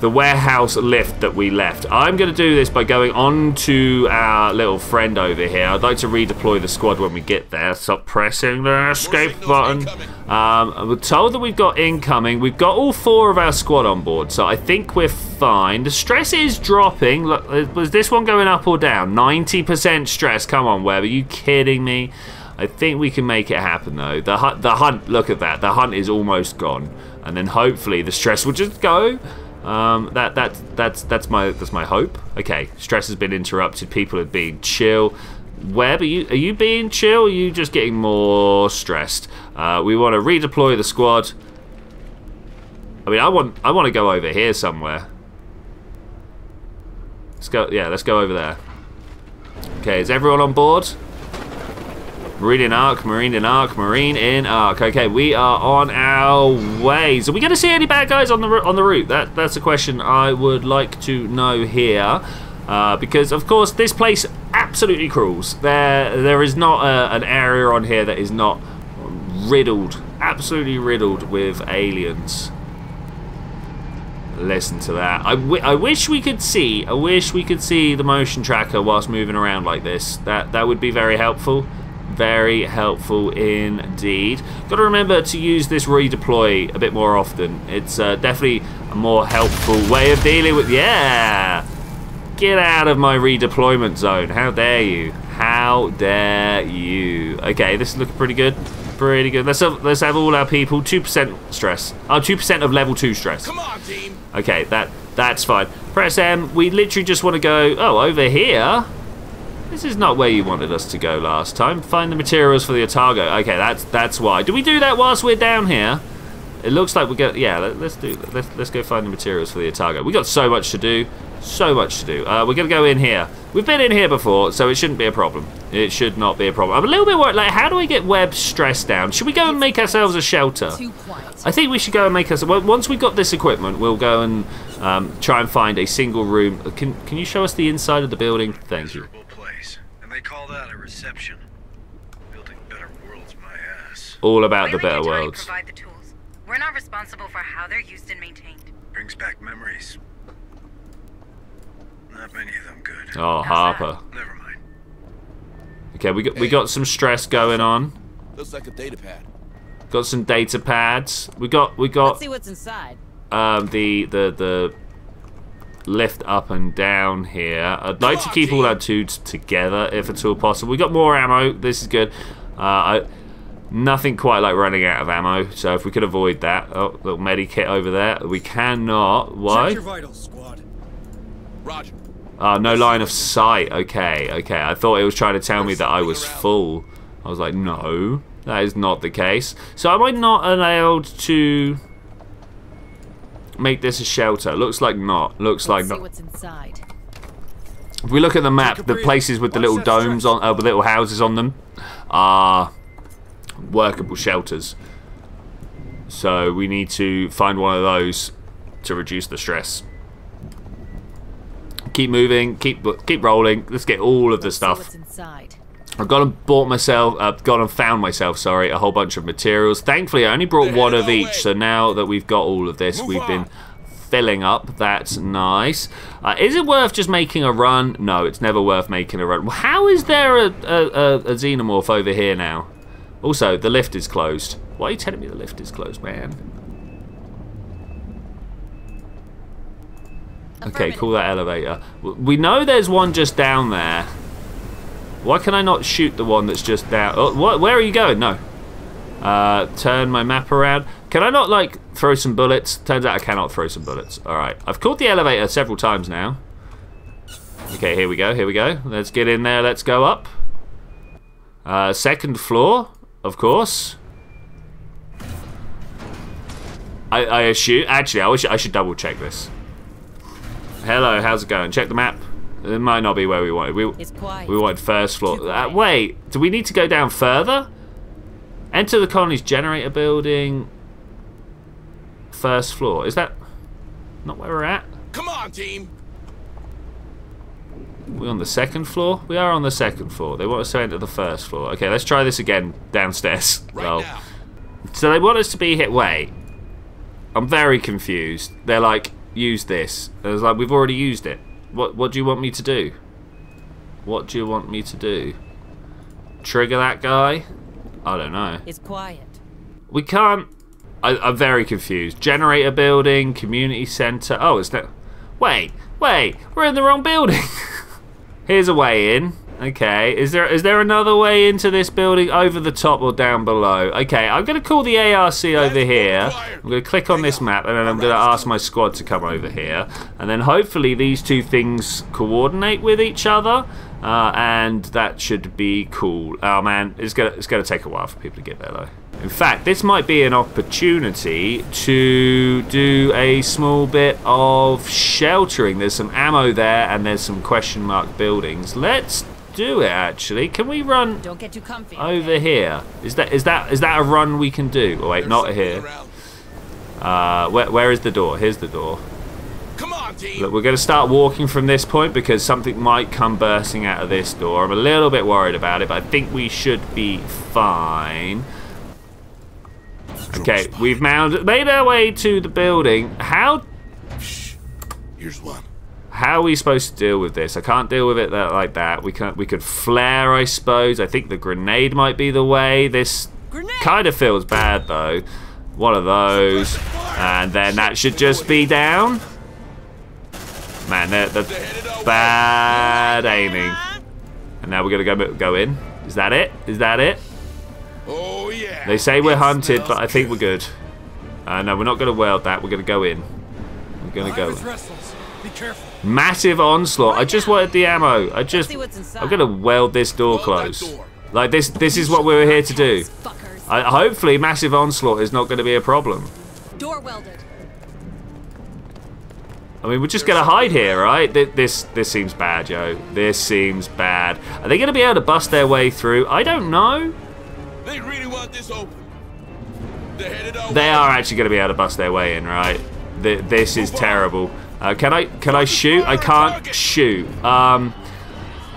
The warehouse lift that we left. I'm going to do this by going on to our little friend over here. I'd like to redeploy the squad when we get there. Stop pressing the escape button. Um, we're told that we've got incoming. We've got all four of our squad on board, so I think we're fine. The stress is dropping. Look, was this one going up or down? 90% stress. Come on, Webb. Are you kidding me? I think we can make it happen though. The hunt, the hunt. Look at that. The hunt is almost gone, and then hopefully the stress will just go. Um, that that that's that's my that's my hope. Okay, stress has been interrupted. People are being chill. Webb, are you are you being chill? Or are you just getting more stressed? Uh, we want to redeploy the squad. I mean, I want I want to go over here somewhere. Let's go. Yeah, let's go over there. Okay, is everyone on board? Marine in arc, marine in arc, marine in arc. Okay, we are on our way. So, we going to see any bad guys on the on the route? That that's a question I would like to know here, uh, because of course this place absolutely crawls. There there is not a, an area on here that is not riddled, absolutely riddled with aliens. Listen to that. I, I wish we could see. I wish we could see the motion tracker whilst moving around like this. That that would be very helpful. Very helpful indeed. Got to remember to use this redeploy a bit more often. It's uh, definitely a more helpful way of dealing with. Yeah. Get out of my redeployment zone. How dare you? How dare you? Okay, this is looking pretty good pretty good. Let's have, let's have all our people 2% stress. Oh, 2% of level 2 stress. Come on, team. Okay, that that's fine. Press M. We literally just want to go, oh, over here? This is not where you wanted us to go last time. Find the materials for the Otago. Okay, that's that's why. Do we do that whilst we're down here? It looks like we go. Yeah, let, us do. Let's let's go find the materials for the Otago. We got so much to do. So much to do. Uh, we're gonna go in here. We've been in here before, so it shouldn't be a problem. It should not be a problem. I'm a little bit worried. Like, how do we get Webb stressed down? Should we go and make ourselves a shelter? I think we should go and make us. Once we've got this equipment, we'll go and um, try and find a single room. Can Can you show us the inside of the building? Thank you. Place, they call that a reception. Building better worlds, my ass. All about the better worlds. Provide the tools. We're not responsible for how they're used and maintained. Brings back memories. Not many of them good. Oh, Harper. Never mind. Okay, we got we got some stress going on. Looks like a data pad. Got some data pads. We got we got. Let's see what's inside. Um, the the the lift up and down here. I'd like to keep all our tubes together if at all possible. We got more ammo. This is good. Uh, I, nothing quite like running out of ammo. So if we could avoid that, oh, little medi kit over there. We cannot. Why? Check your vitals, squad. Roger. Oh, no line of sight. Okay, okay. I thought it was trying to tell me that I was full. I was like, no, that is not the case. So am I not allowed to make this a shelter? Looks like not. Looks like Let's not. see what's inside. If we look at the map, the places with the little domes on, uh, with little houses on them, are workable shelters. So we need to find one of those to reduce the stress. Keep moving, keep keep rolling. Let's get all of the Let's see stuff. What's inside. I've gone and bought myself, uh, gone and found myself, sorry, a whole bunch of materials. Thankfully, I only brought one of each, so now that we've got all of this, we've been filling up. That's nice. Uh, is it worth just making a run? No, it's never worth making a run. How is there a, a, a, a xenomorph over here now? Also, the lift is closed. Why are you telling me the lift is closed, man? Okay, call that elevator. We know there's one just down there. Why can I not shoot the one that's just there? Oh, what? Where are you going? No. Uh, turn my map around. Can I not, like, throw some bullets? Turns out I cannot throw some bullets. Alright. I've called the elevator several times now. Okay, here we go, here we go. Let's get in there, let's go up. Uh, second floor, of course. I, I assume... Actually, I, wish, I should double check this. Hello, how's it going? Check the map. It might not be where we wanted. We, It's quiet. we wanted first floor. Uh, wait, do we need to go down further? Enter the colony's generator building. First floor. Is that not where we're at? Come on, team. we on the second floor? We are on the second floor. They want us to enter the first floor. Okay, let's try this again downstairs. Right well, now. so they want us to be hit. Wait, I'm very confused. They're like, use this. And it's like we've already used it. What What do you want me to do? What do you want me to do? Trigger that guy? I don't know. It's quiet. We can't. I, I'm very confused. Generator building, community centre. Oh, it's not. Wait, wait. We're in the wrong building. Here's a way in. Okay, is there is there another way into this building over the top or down below? Okay, I'm going to call the ARC over here. I'm going to click on this map and then I'm going to ask my squad to come over here. And then hopefully these two things coordinate with each other. Uh, and that should be cool. Oh man, it's gonna it's gonna take a while for people to get there though. In fact, this might be an opportunity to do a small bit of sheltering. There's some ammo there, and there's some question mark buildings. Let's do it. Actually, can we run Don't get too comfy. over here? Is that is that is that a run we can do? Oh wait, not here. Uh, where where is the door? Here's the door. Come on, team. Look, we're going to start walking from this point because something might come bursting out of this door. I'm a little bit worried about it, but I think we should be fine. Okay, we've mounted, made our way to the building. How Here's one. How are we supposed to deal with this? I can't deal with it that, like that. We can we could flare, I suppose. I think the grenade might be the way. This kind of feels bad though. One of those, and then that should just be down. Man, they're, they're bad aiming. And now we're gonna go go in. Is that it? Is that it? Oh yeah. They say we're hunted, but I think we're good. Uh, no, we're not gonna weld that. We're gonna go in. We're gonna go. Hive is restless. Be careful. Massive onslaught. I just wanted the ammo. I just. see what's inside. I'm gonna weld this door closed. Like this. This is what we were here to do. I, hopefully, massive onslaught is not going to be a problem. Door welded. I mean, we're just gonna hide here, right? This this seems bad, yo. This seems bad. Are they gonna be able to bust their way through? I don't know. They really want this open. They're headed our They are actually gonna be able to bust their way in, right? This is terrible. Uh, can I can I shoot? I can't shoot. Um.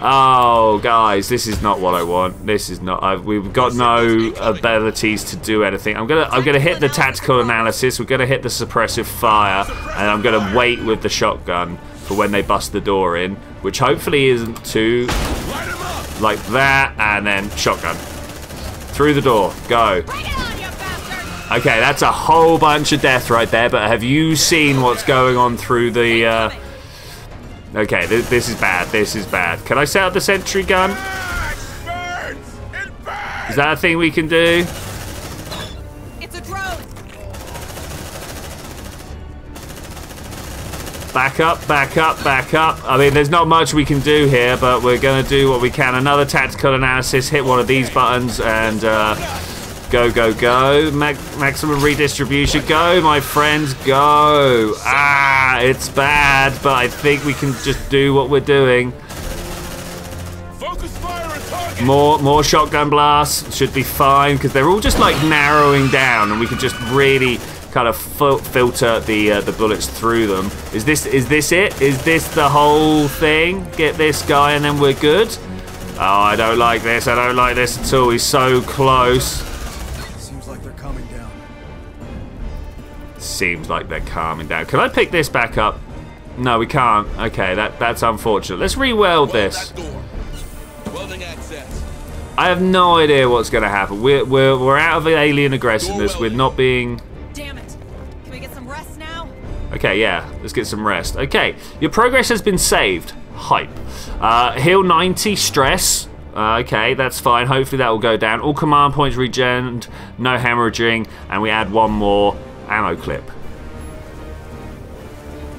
Oh, guys, this is not what I want. This is not. I've, we've got no abilities to do anything. I'm gonna I'm gonna hit the tactical analysis. We're gonna hit the suppressive fire, and I'm gonna wait with the shotgun for when they bust the door in, which hopefully isn't too like that, and then shotgun through the door. Go. Okay, that's a whole bunch of death right there, but have you seen what's going on through the... Uh... Okay, th this is bad, this is bad. Can I set up the sentry gun? Is that a thing we can do? It's a drone. Back up, back up, back up. I mean, there's not much we can do here, but we're going to do what we can. Another tactical analysis, hit one of these buttons, and uh, go, go, go. Mag maximum redistribution, go, my friends, go. Ah, it's bad, but I think we can just do what we're doing. Focus fire and target. More, more shotgun blasts should be fine because they're all just like narrowing down, and we can just really kind of fil filter the uh, the bullets through them. Is this is this it? Is this the whole thing? Get this guy, and then we're good. Oh, I don't like this. I don't like this at all. He's so close. Seems like they're calming down. Can I pick this back up? No, we can't. Okay, that that's unfortunate. Let's re-weld this. That door. Welding access. I have no idea what's going to happen. We're, we're, we're out of alien aggressiveness. We're not being... Damn it. Can we get some rest now? Okay, yeah, let's get some rest. Okay, your progress has been saved. Hype. Uh, heal 90, stress. Uh, okay, that's fine. Hopefully that will go down. All command points regened, no hemorrhaging, and we add one more ammo clip.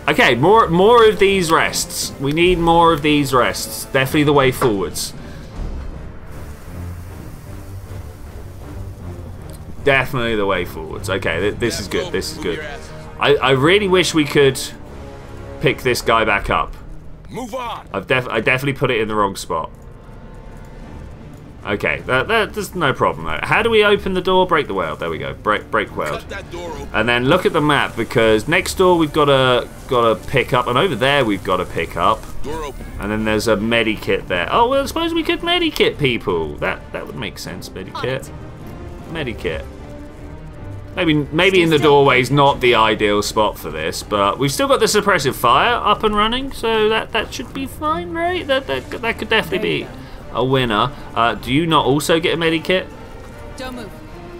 Okay, more more of these rests. We need more of these rests. Definitely the way forwards. Definitely the way forwards. Okay, th this is good. This is good. I, I really wish we could pick this guy back up. Move on. I've def I definitely put it in the wrong spot. Okay, that, that, there's no problem though. How do we open the door? Break the weld. There we go. Break break weld. Cut that door open. And then look at the map because next door we've got to got to pick up, and over there we've got to pick up. Door open. And then there's a medikit there. Oh well, I suppose we could medikit people. That that would make sense. Medikit, medikit. Maybe maybe in the doorway's not the ideal spot for this, but we've still got the suppressive fire up and running, so that that should be fine, right? That that that could definitely be a winner. Uh, do you not also get a medikit? Don't move.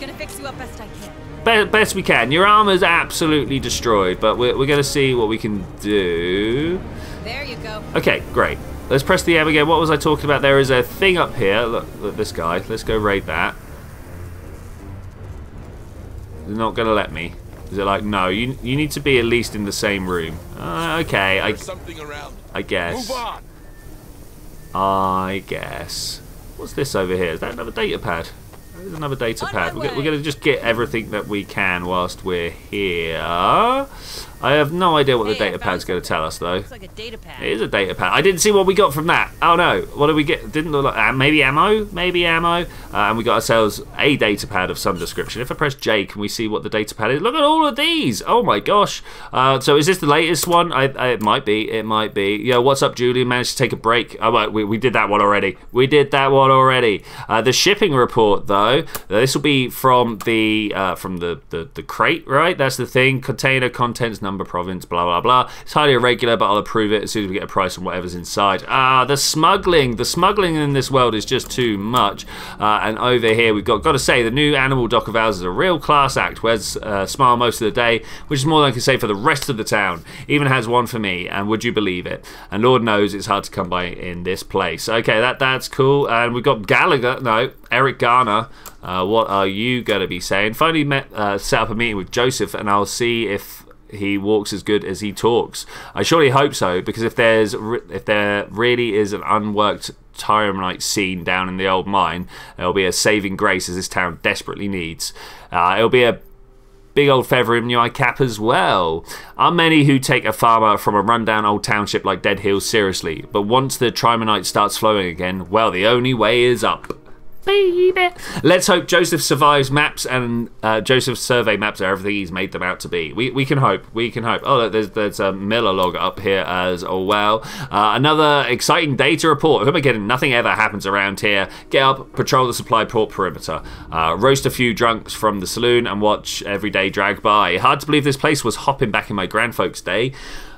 Gonna fix you up best I can. Be best we can. Your armor's absolutely destroyed, but we're, we're going to see what we can do. There you go. Okay, great. Let's press the M again. What was I talking about? There is a thing up here. Look, look this guy. Let's go raid that. They're not going to let me. Is it like, no, you you need to be at least in the same room. Uh, okay, I, something around. I guess. Move on. I guess. What's this over here? Is that another data pad? There's another data pad. We're, we're going to just get everything that we can whilst we're here. I have no idea what the data pad's going to tell us, though. Looks like a data pad. It is a data pad. I didn't see what we got from that. Oh no, what did we get? Didn't look like uh, maybe ammo, maybe ammo, uh, and we got ourselves a data pad of some description. If I press J, can we see what the data pad is? Look at all of these. Oh my gosh. Uh, so is this the latest one? I, I, it might be. It might be. Yo, what's up, Julian? Managed to take a break. Oh, we, we did that one already. We did that one already. Uh, the shipping report, though, this will be from the uh, from the, the the crate, right? That's the thing. Container, contents, number, province, blah blah blah. It's highly irregular, but I'll approve it as soon as we get a price on whatever's inside. Ah, the smuggling. The smuggling in this world is just too much. Uh, and over here, we've got got to say the new animal dock of ours is a real class act. Wears uh, smile most of the day, which is more than I can say for the rest of the town. Even has one for me, and would you believe it? And Lord knows it's hard to come by in this place. Okay, that that's cool. And we've got Gallagher. No, Eric Garner. Uh, what are you going to be saying? Finally met, uh, set up a meeting with Joseph, and I'll see if he walks as good as he talks. I surely hope so, because if there's if there really is an unworked Trimonite scene down in the old mine, it'll be a saving grace as this town desperately needs. Uh, it'll be a big old feather in your cap as well. Are many who take a farmer from a rundown old township like Dead Hills seriously, but once the Trimonite starts flowing again, well, the only way is up. Baby. Let's hope Joseph survives maps and uh, Joseph's survey maps are everything he's made them out to be. We, we can hope. We can hope. Oh, look, there's there's a Miller log up here as well. Uh, another exciting data report. If I'm getting nothing ever happens around here, get up, patrol the supply port perimeter, uh, roast a few drunks from the saloon, and watch every day drag by. Hard to believe this place was hopping back in my grandfolks' day.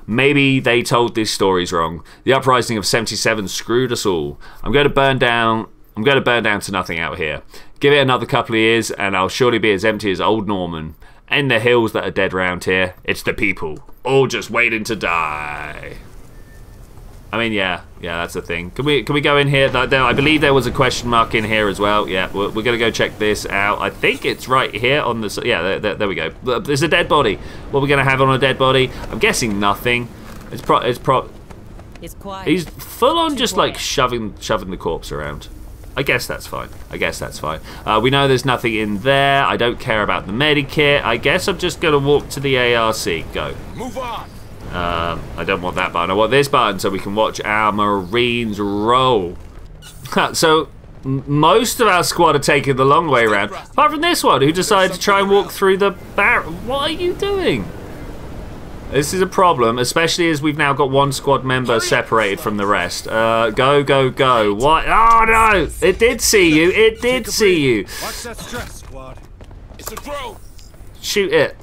Maybe they told these stories wrong. The uprising of 77 screwed us all. I'm going to burn down. I'm going to burn down to nothing out here. Give it another couple of years, and I'll surely be as empty as old Norman. In the hills that are dead round here, it's the people, all just waiting to die. I mean, yeah, yeah, that's the thing. Can we can we go in here? I believe there was a question mark in here as well. Yeah, we're, we're gonna go check this out. I think it's right here on the. Yeah, there, there, there we go. There's a dead body. What are we gonna have on a dead body? I'm guessing nothing. It's pro. It's pro. It's quiet. He's full on just like shoving shoving the corpse around. I guess that's fine. I guess that's fine. Uh, we know there's nothing in there. I don't care about the medikit. I guess I'm just gonna walk to the ARC. Go. Move on. Um, I don't want that button. I want this button so we can watch our Marines roll. so m- most of our squad are taking the long way around, apart from this one who decided to try and walk through the bar. What are you doing? This is a problem, especially as we've now got one squad member separated from the rest. Uh, go, go, go. What? Oh no! It did see you. It did see you. Watch that stress, squad. It's a throw. Shoot it.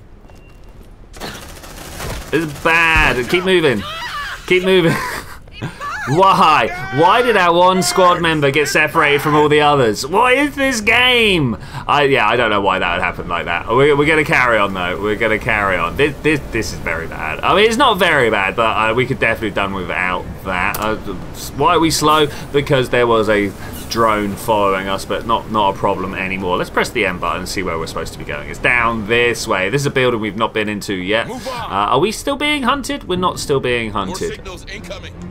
This is bad. Keep moving. Keep moving. Why? Why did our one squad member get separated from all the others? What is this game? I yeah, I don't know why that would happen like that. We're, we're gonna carry on though. We're gonna carry on. This this this is very bad. I mean, it's not very bad, but uh, we could definitely have done without that. Uh, why are we slow? Because there was a drone following us, but not not a problem anymore. Let's press the M button and see where we're supposed to be going. It's down this way. This is a building we've not been into yet. Uh, are we still being hunted? We're not still being hunted.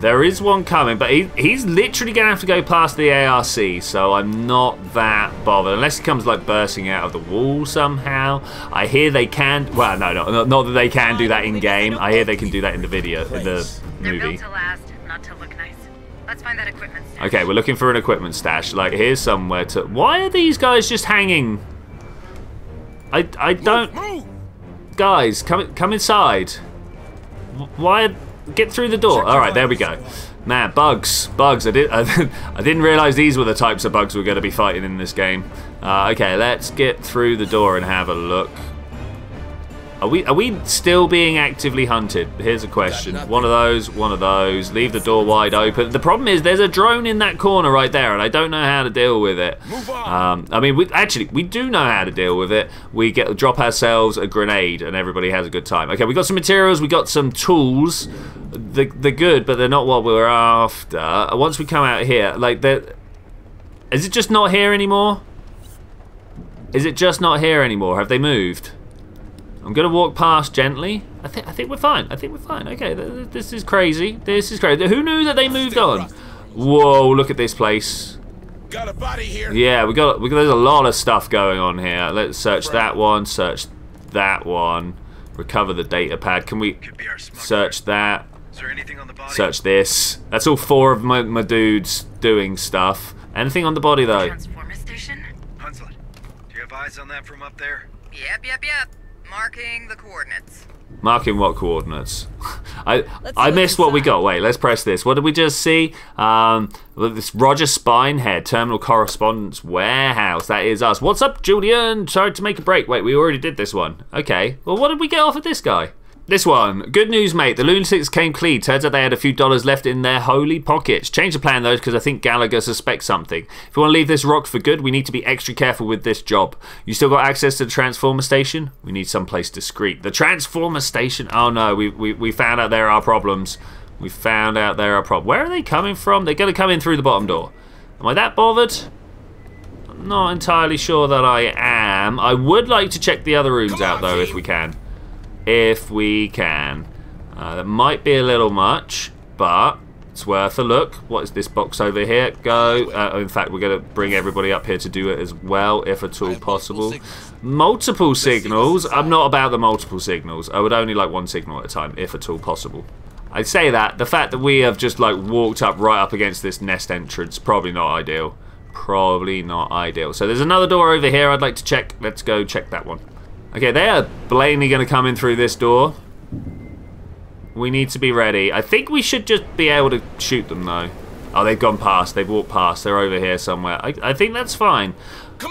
There is one coming, but he, he's literally going to have to go past the ARC, so I'm not that bothered. Unless he comes like bursting out of the wall somehow. I hear they can. Well, no, no, no, not that they can do that in game. I hear they can do that in the video, in the movie. built to last, not to look nice. Let's find that equipment stash. Okay, we're looking for an equipment stash. Like, here's somewhere to. Why are these guys just hanging? I, I don't. Move. Guys, come come inside. Why? Get through the door. All right, there we go. Man, bugs, bugs. I did. I, I didn't realize these were the types of bugs we're going to be fighting in this game. Uh, okay, let's get through the door and have a look. Are we are we still being actively hunted? Here's a question. One of those, one of those. Leave the door wide open. The problem is there's a drone in that corner right there, and I don't know how to deal with it. Um, I mean, we, actually, we do know how to deal with it. We get drop ourselves a grenade, and everybody has a good time. Okay, we got some materials, we got some tools. They're, they're good, but they're not what we're after. Once we come out here, like. Is it just not here anymore? Is it just not here anymore? Have they moved? I'm gonna walk past gently. I think I think we're fine. I think we're fine. Okay, th th this is crazy. This is crazy. Who knew that they moved on? Whoa! Look at this place. Got a body here. Yeah, we got. We got there's a lot of stuff going on here. Let's search that one. Search that one. Recover the data pad. Can we search that? Is there anything on the body? Search this. That's all four of my, my dudes doing stuff. Anything on the body though? Transformer station? Hunslet, do you have eyes on that from up there? Yep, yep, yep. Marking the coordinates. Marking what coordinates? I Let's I missed what's what we got. Wait, let's press this. What did we just see? Um, this Roger Spinehead, Terminal Correspondence Warehouse. That is us. What's up, Julian? Sorry to make a break. Wait, we already did this one. Okay. Well, what did we get off of this guy? This one. Good news, mate. The Lunatics came clean. Turns out they had a few dollars left in their holy pockets. Change the plan, though, because I think Gallagher suspects something. If we want to leave this rock for good, we need to be extra careful with this job. You still got access to the Transformer Station? We need someplace discreet. The Transformer Station? Oh, no. We, we, we found out there are problems. We found out there are problems. Where are they coming from? They're going to come in through the bottom door. Am I that bothered? I'm not entirely sure that I am. I would like to check the other rooms out, though, if we can if we can. Uh, that might be a little much, but it's worth a look. What is this box over here? Go. Uh, in fact, we're going to bring everybody up here to do it as well, if at all possible. Multiple signals. I'm not about the multiple signals. I would only like one signal at a time, if at all possible. I say that. The fact that we have just like walked up right up against this nest entrance, probably not ideal. Probably not ideal. So there's another door over here I'd like to check. Let's go check that one. Okay, they are blatantly going to come in through this door. We need to be ready. I think we should just be able to shoot them, though. Oh, they've gone past. They've walked past. They're over here somewhere. I, I think that's fine.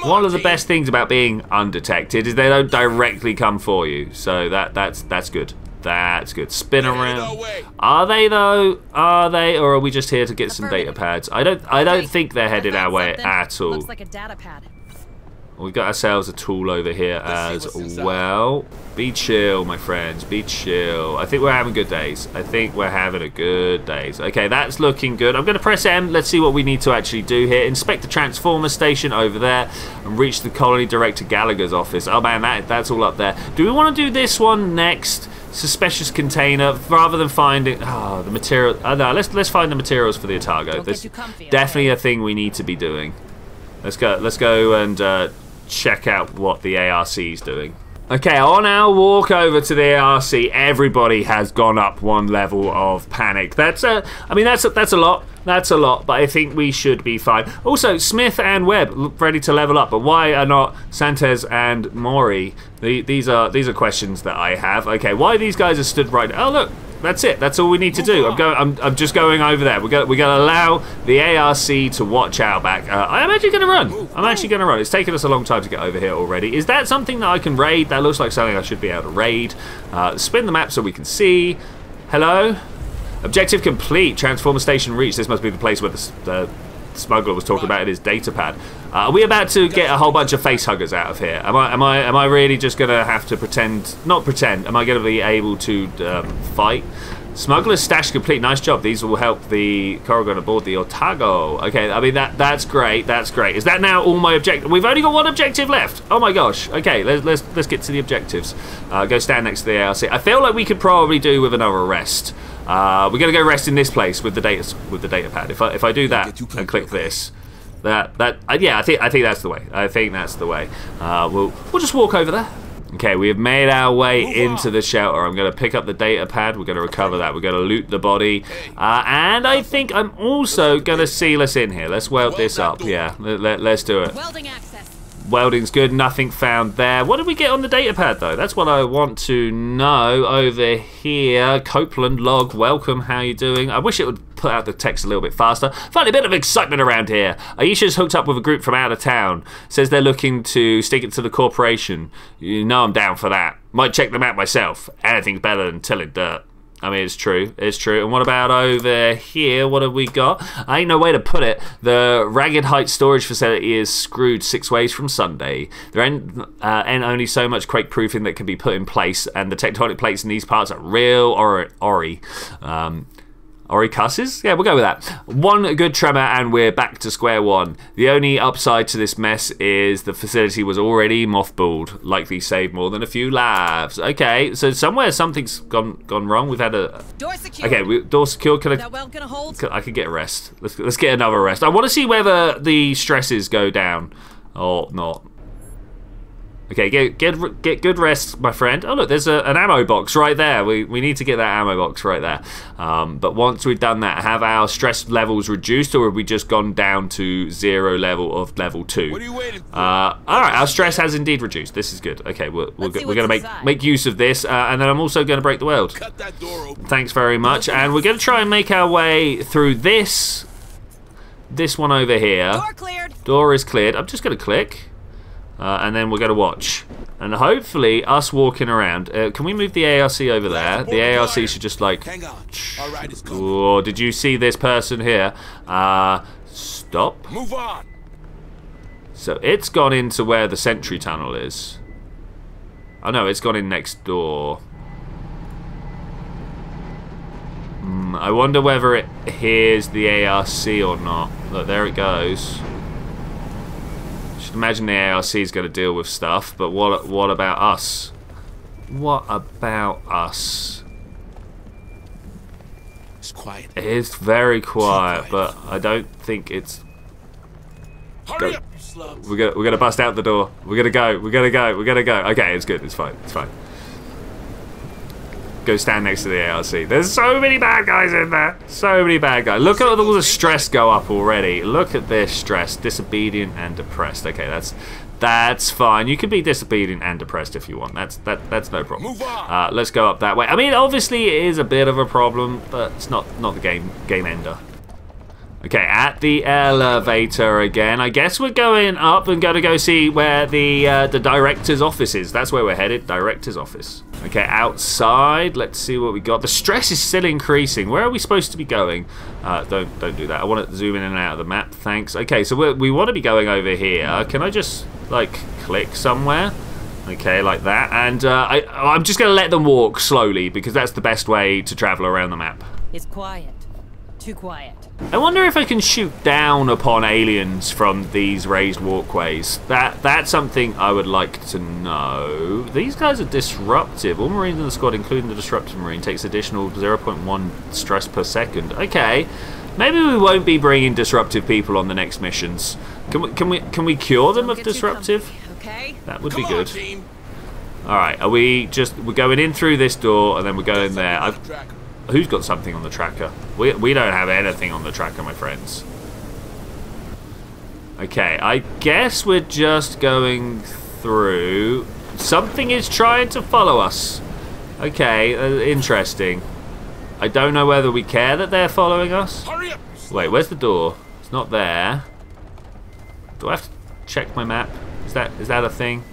One of the best things about being undetected is they don't directly come for you. So that that's that's good. That's good. Spin around. Are they though? Are they, or are we just here to get some data pads? I don't. I don't think they're headed our way at all. Looks like a data pad. We've got ourselves a tool over here as well. Be chill, my friends. Be chill. I think we're having good days. I think we're having a good days. Okay, that's looking good. I'm going to press M. Let's see what we need to actually do here. Inspect the transformer station over there and reach the colony director Gallagher's office. Oh man, that, that's all up there. Do we want to do this one next? Suspicious container, rather than finding oh the material. Oh, no, let's let's find the materials for the Otago. This definitely a thing we need to be doing. Let's go. Let's go and uh, check out what the ARC is doing. Okay, on our walk over to the ARC, everybody has gone up one level of panic. That's a, I mean, that's a, that's a lot. That's a lot, but I think we should be fine. Also, Smith and Webb ready to level up, but why are not Santes and Mori? The, these are these are questions that I have. Okay, why these guys are stood right? Oh look, that's it. That's all we need to do. I'm going. I'm, I'm just going over there. We're going. We're going to allow the ARC to watch our back. Uh, I'm actually going to run. I'm actually going to run. It's taken us a long time to get over here already. Is that something that I can raid? That looks like something I should be able to raid. Uh, spin the map so we can see. Hello. Objective complete. Transformer station reached. This must be the place where the, the smuggler was talking about in his data pad. Uh, are we about to get a whole bunch of face huggers out of here? Am I am I am I really just gonna have to pretend? Not pretend. Am I gonna be able to um, fight? Smuggler's stash complete. Nice job. These will help the Corrigan aboard the Otago. Okay, I mean that that's great. That's great. Is that now all my objective? We've only got one objective left. Oh my gosh. Okay, let's let's let's get to the objectives. Uh, go stand next to the ARC. I feel like we could probably do with another rest. Uh, we're gonna go rest in this place with the data with the data pad. If I if I do that and click this, that that uh, yeah, I think I think that's the way. I think that's the way. Uh, we'll we'll just walk over there. Okay, we have made our way into the shelter. I'm going to pick up the data pad. We're going to recover that. We're going to loot the body. Uh, and I think I'm also going to seal us in here. Let's weld this up. Yeah, let, let, let's do it. Welding access. Welding's good. Nothing found there. What did we get on the data pad though? That's what I want to know over here. Copeland log. Welcome. How you doing? I wish it would put out the text a little bit faster. Finally, a bit of excitement around here. Aisha's hooked up with a group from out of town. Says they're looking to stick it to the corporation. You know I'm down for that. Might check them out myself. Anything's better than tilling dirt. I mean, it's true. It's true. And what about over here? What have we got? I ain't no way to put it. The Ragged Heights storage facility is screwed six ways from Sunday. There ain't, uh, ain't only so much quake proofing that can be put in place, and the tectonic plates in these parts are real or ori. Um, Ori cusses? Yeah, we'll go with that. One good tremor and we're back to square one. The only upside to this mess is the facility was already mothballed, likely saved more than a few lives. Okay, so somewhere something's gone gone wrong. We've had a Door secured. okay. We, door secured. Can I? That well gonna hold? can- I could get a rest. Let's let's get another rest. I want to see whether the stresses go down or not. Okay, get get get good rest, my friend. Oh look, there's a, an ammo box right there. We we need to get that ammo box right there. Um, but once we've done that, have our stress levels reduced, or have we just gone down to zero level of level two? What are you waiting for? Uh, all right, our stress has indeed reduced. This is good. Okay, we're we're, go- we're going to make inside. make use of this, uh, and then I'm also going to break the world. Cut that door open. Thanks very much. And we're going to try and make our way through this this one over here. Door cleared. Door is cleared. I'm just going to click. Uh, and then we're going to watch. And hopefully, us walking around. Uh, can we move the ARC over there? The ARC should just like. Hang on. All right, it's. Oh, did you see this person here? Uh, stop. Move on. So it's gone into where the sentry tunnel is. Oh no, it's gone in next door. Hmm, I wonder whether it hears the ARC or not. Look, there it goes. Should imagine the ARC is going to deal with stuff, but what what about us? What about us? It's quiet. It's very quiet, quiet. but I don't think it's Hurry Go. up, you slugs. We're gonna we're gonna bust out the door. We're gonna go. We're gonna go. We're gonna go. Okay, it's good. It's fine. It's fine. Go stand next to the ARC. There's so many bad guys in there. So many bad guys. Look at all the stress go up already. Look at this stress. Disobedient and depressed. Okay, that's that's fine. You can be disobedient and depressed if you want. That's that that's no problem. Uh, let's go up that way. I mean, obviously it is a bit of a problem, but it's not not the game game ender. Okay, at the elevator again. I guess we're going up and going to go see where the uh, the director's office is. That's where we're headed. Director's office. Okay, outside. Let's see what we got. The stress is still increasing. Where are we supposed to be going? Uh, don't don't do that. I want to zoom in and out of the map. Thanks. Okay, so we want to be going over here. Can I just like click somewhere? Okay, like that. And uh, I I'm just going to let them walk slowly because that's the best way to travel around the map. It's quiet. Too quiet. I wonder if I can shoot down upon aliens from these raised walkways. That that's something I would like to know. These guys are disruptive. All Marines in the squad, including the disruptive Marine, takes additional 0.1 stress per second. Okay, maybe we won't be bringing disruptive people on the next missions. Can we can we can we cure them Don't of disruptive? comfy, Okay. That would Come be on, good. team. All right, are we just we're going in through this door and then we're going there? I've, the tracker. Who's got something on the tracker? We, we don't have anything on the tracker, my friends. Okay, I guess we're just going through. Something is trying to follow us. Okay, uh, interesting. I don't know whether we care that they're following us. Hurry up. Wait, where's the door? It's not there. Do I have to check my map? Is that is that a thing?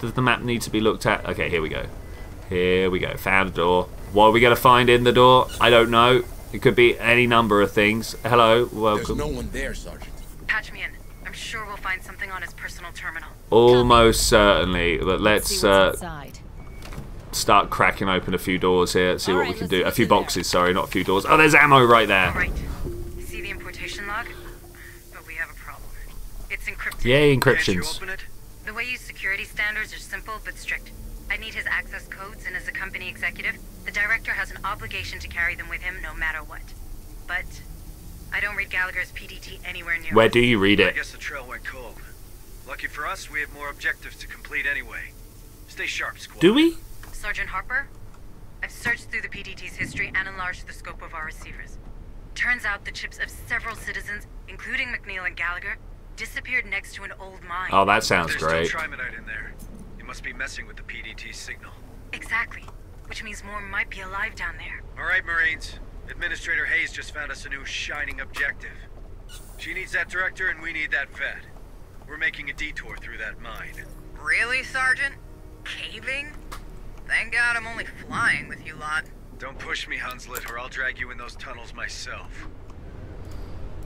Does the map need to be looked at? Okay, here we go. Here we go. Found a door. What are we going to find in the door? I don't know. It could be any number of things. Hello, welcome. There's welcome. no one there, Sergeant. Patch me in. I'm sure we'll find something on his personal terminal. Almost certainly. But See let's uh, start cracking open a few doors here. See All what right, we can do. A few in there. boxes. Sorry, not a few doors. Oh, there's ammo right there. All right. See the importation log? But we have a problem. It's encrypted. Yay, Can't you encryptions. open it? The way you security standards are simple but strict. I need his access codes, and as a company executive, the director has an obligation to carry them with him no matter what. But I don't read Gallagher's PDT anywhere near. Where do you read it? I guess the trail went cold. Lucky for us, we have more objectives to complete anyway. Stay sharp, squad. Do we? Sergeant Harper, I've searched through the PDT's history and enlarged the scope of our receivers. Turns out the chips of several citizens, including McNeil and Gallagher, disappeared next to an old mine. Oh, that sounds There's great. still trimonite in there. It must be messing with the PDT signal. Exactly. Which means more might be alive down there. All right, Marines. Administrator Hayes just found us a new shining objective. She needs that director, and we need that vet. We're making a detour through that mine. Really, Sergeant? Caving? Thank God I'm only flying with you lot. Don't push me, Hunslet, or I'll drag you in those tunnels myself.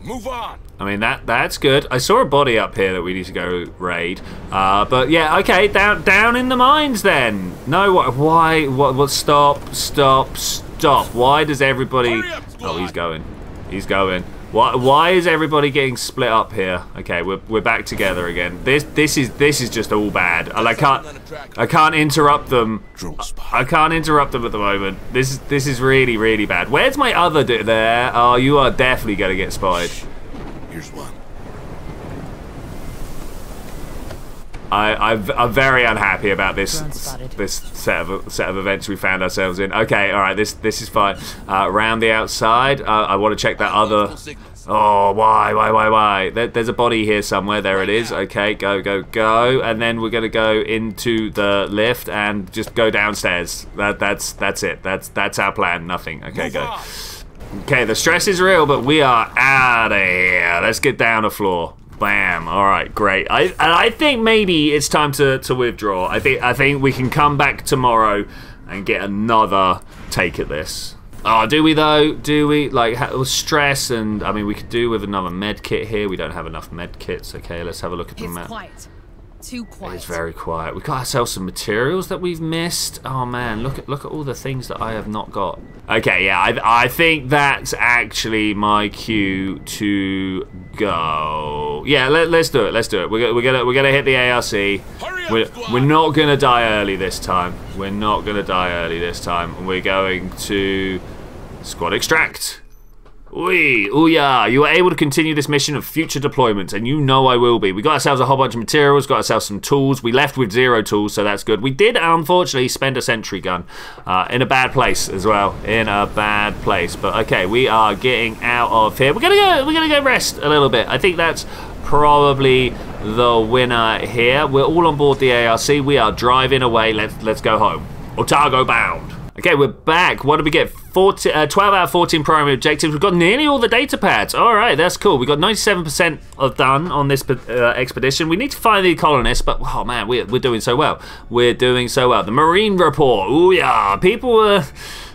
Move on. I mean that that's good. I saw a body up here that we need to go raid. Uh, but yeah, okay, down down in the mines then. No, what? Why? What? What? Stop! Stop! Stop! Why does everybody? Oh, he's going. He's going. Why? Why is everybody getting split up here? Okay, we're we're back together again. This this is this is just all bad. And I can't I can't interrupt them. I can't interrupt them at the moment. This is this is really really bad. Where's my other there? Oh, you are definitely gonna get spied. Here's one. I, I'm, I'm very unhappy about this this set of set of events we found ourselves in. Okay, all right, this this is fine. Uh, around the outside, uh, I want to check that other. Oh, why, why, why, why? There, there's a body here somewhere. There it is. Okay, go, go, go, and then we're gonna go into the lift and just go downstairs. That that's that's it. That's that's our plan. Nothing. Okay, go. Okay, the stress is real, but we are out of here. Let's get down the floor. Bam. All right, great. I and I think maybe it's time to, to withdraw. I think I think we can come back tomorrow and get another take at this. Oh, do we though? Do we like stress and I mean we could do with another med kit here. We don't have enough med kits. Okay, let's have a look at the map. quiet. Too quiet. It's very quiet. We got ourselves some materials that we've missed. Oh man, look at look at all the things that I have not got. Okay, yeah, I, I think that's actually my cue to go. Yeah, let, let's do it. Let's do it. We're, we're gonna we're gonna hit the ARC. We're, we're not gonna die early this time. We're not gonna die early this time. We're going to squad extract. Oi, oh yeah, you are able to continue this mission of future deployments, and you know I will be. We got ourselves a whole bunch of materials, got ourselves some tools. We left with zero tools, so that's good. We did, unfortunately, spend a sentry gun uh, in a bad place as well. In a bad place, but okay, we are getting out of here. We're gonna go. We're gonna go rest a little bit. I think that's probably the winner here. We're all on board the ARC. We are driving away. Let's let's go home. Otago bound. Okay, we're back. What did we get? 14, uh, 12 out of 14 primary objectives. We've got nearly all the data pads. All right, that's cool. We've got 97% of done on this uh, expedition. We need to find the colonists, but oh man, we're, we're doing so well. We're doing so well. The Marine report. Oh yeah, people were.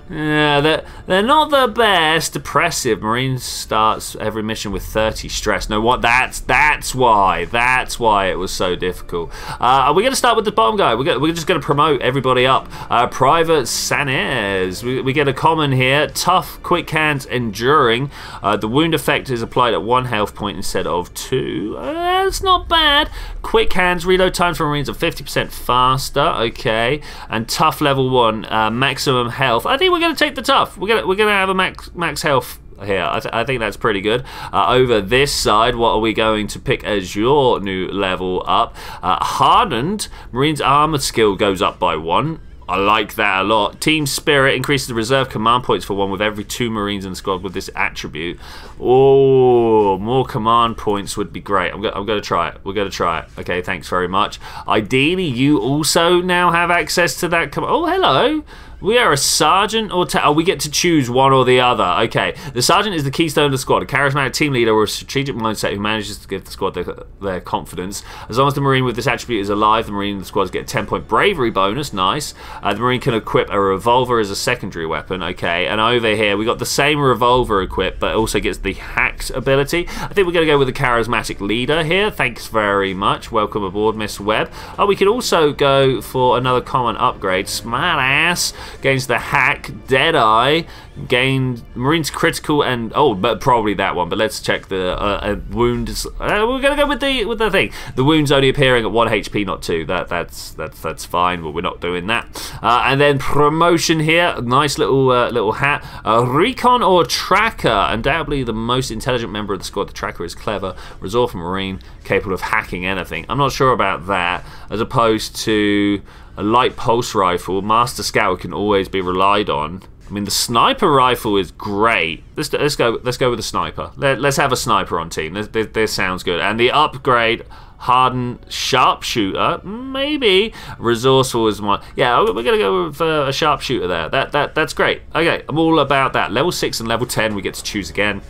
Yeah, they're, they're not the best. Depressive. Marine starts every mission with 30 stress. No, what? That's that's why. That's why it was so difficult. Uh, are we going to start with the bottom guy? We're, gonna, we're just going to promote everybody up. Uh, Private Sanez. We, we get a common here. Tough, quick hands, enduring. Uh, the wound effect is applied at one health point instead of two. Uh, that's not bad. Quick hands. Reload times for Marines are 50% faster. Okay. And tough level one. Uh, maximum health. I think we're going to take the tough. We're going to we're going to have a max max health here. I, th- I think that's pretty good. Uh, over this side, what are we going to pick as your new level up? Uh, hardened Marines armor skill goes up by one. I like that a lot. Team Spirit increases the reserve command points for one with every two Marines in the squad with this attribute. Oh, more command points would be great. I'm, go- I'm going to try it. We're going to try it. Okay, thanks very much. Ideally, you also now have access to that. Oh, hello. We are a sergeant or ta- oh, we get to choose one or the other. Okay, the sergeant is the keystone of the squad, a charismatic team leader with a strategic mindset who manages to give the squad their, their confidence. As long as the marine with this attribute is alive, the marine in the squad get a 10 point bravery bonus. Nice. Uh, the marine can equip a revolver as a secondary weapon. Okay, and over here we got the same revolver equipped, but also gets the hacked ability. I think we're going to go with the charismatic leader here. Thanks very much. Welcome aboard, Miss Webb. Oh, we could also go for another common upgrade. Smart ass gains the hack, Deadeye, gained Marines critical and oh, but probably that one. But let's check the uh, uh, wounds. Uh, we're gonna go with the with the thing. The wounds only appearing at one HP, not two. That that's that's that's fine. But we're not doing that. Uh, and then promotion here, nice little uh, little hat. Uh, recon or tracker, undoubtedly the most intelligent member of the squad. The tracker is clever, resourceful Marine, capable of hacking anything. I'm not sure about that, as opposed to a light pulse rifle, Master Scout can always be relied on. I mean, the sniper rifle is great. Let's let's go let's go with the sniper. Let, us have a sniper on team. This, this, this sounds good. And the upgrade hardened sharpshooter, maybe resourceful is one. Yeah, we're gonna go with uh, a sharpshooter there. That that that's great. Okay, I'm all about that. Level six and level ten, we get to choose again.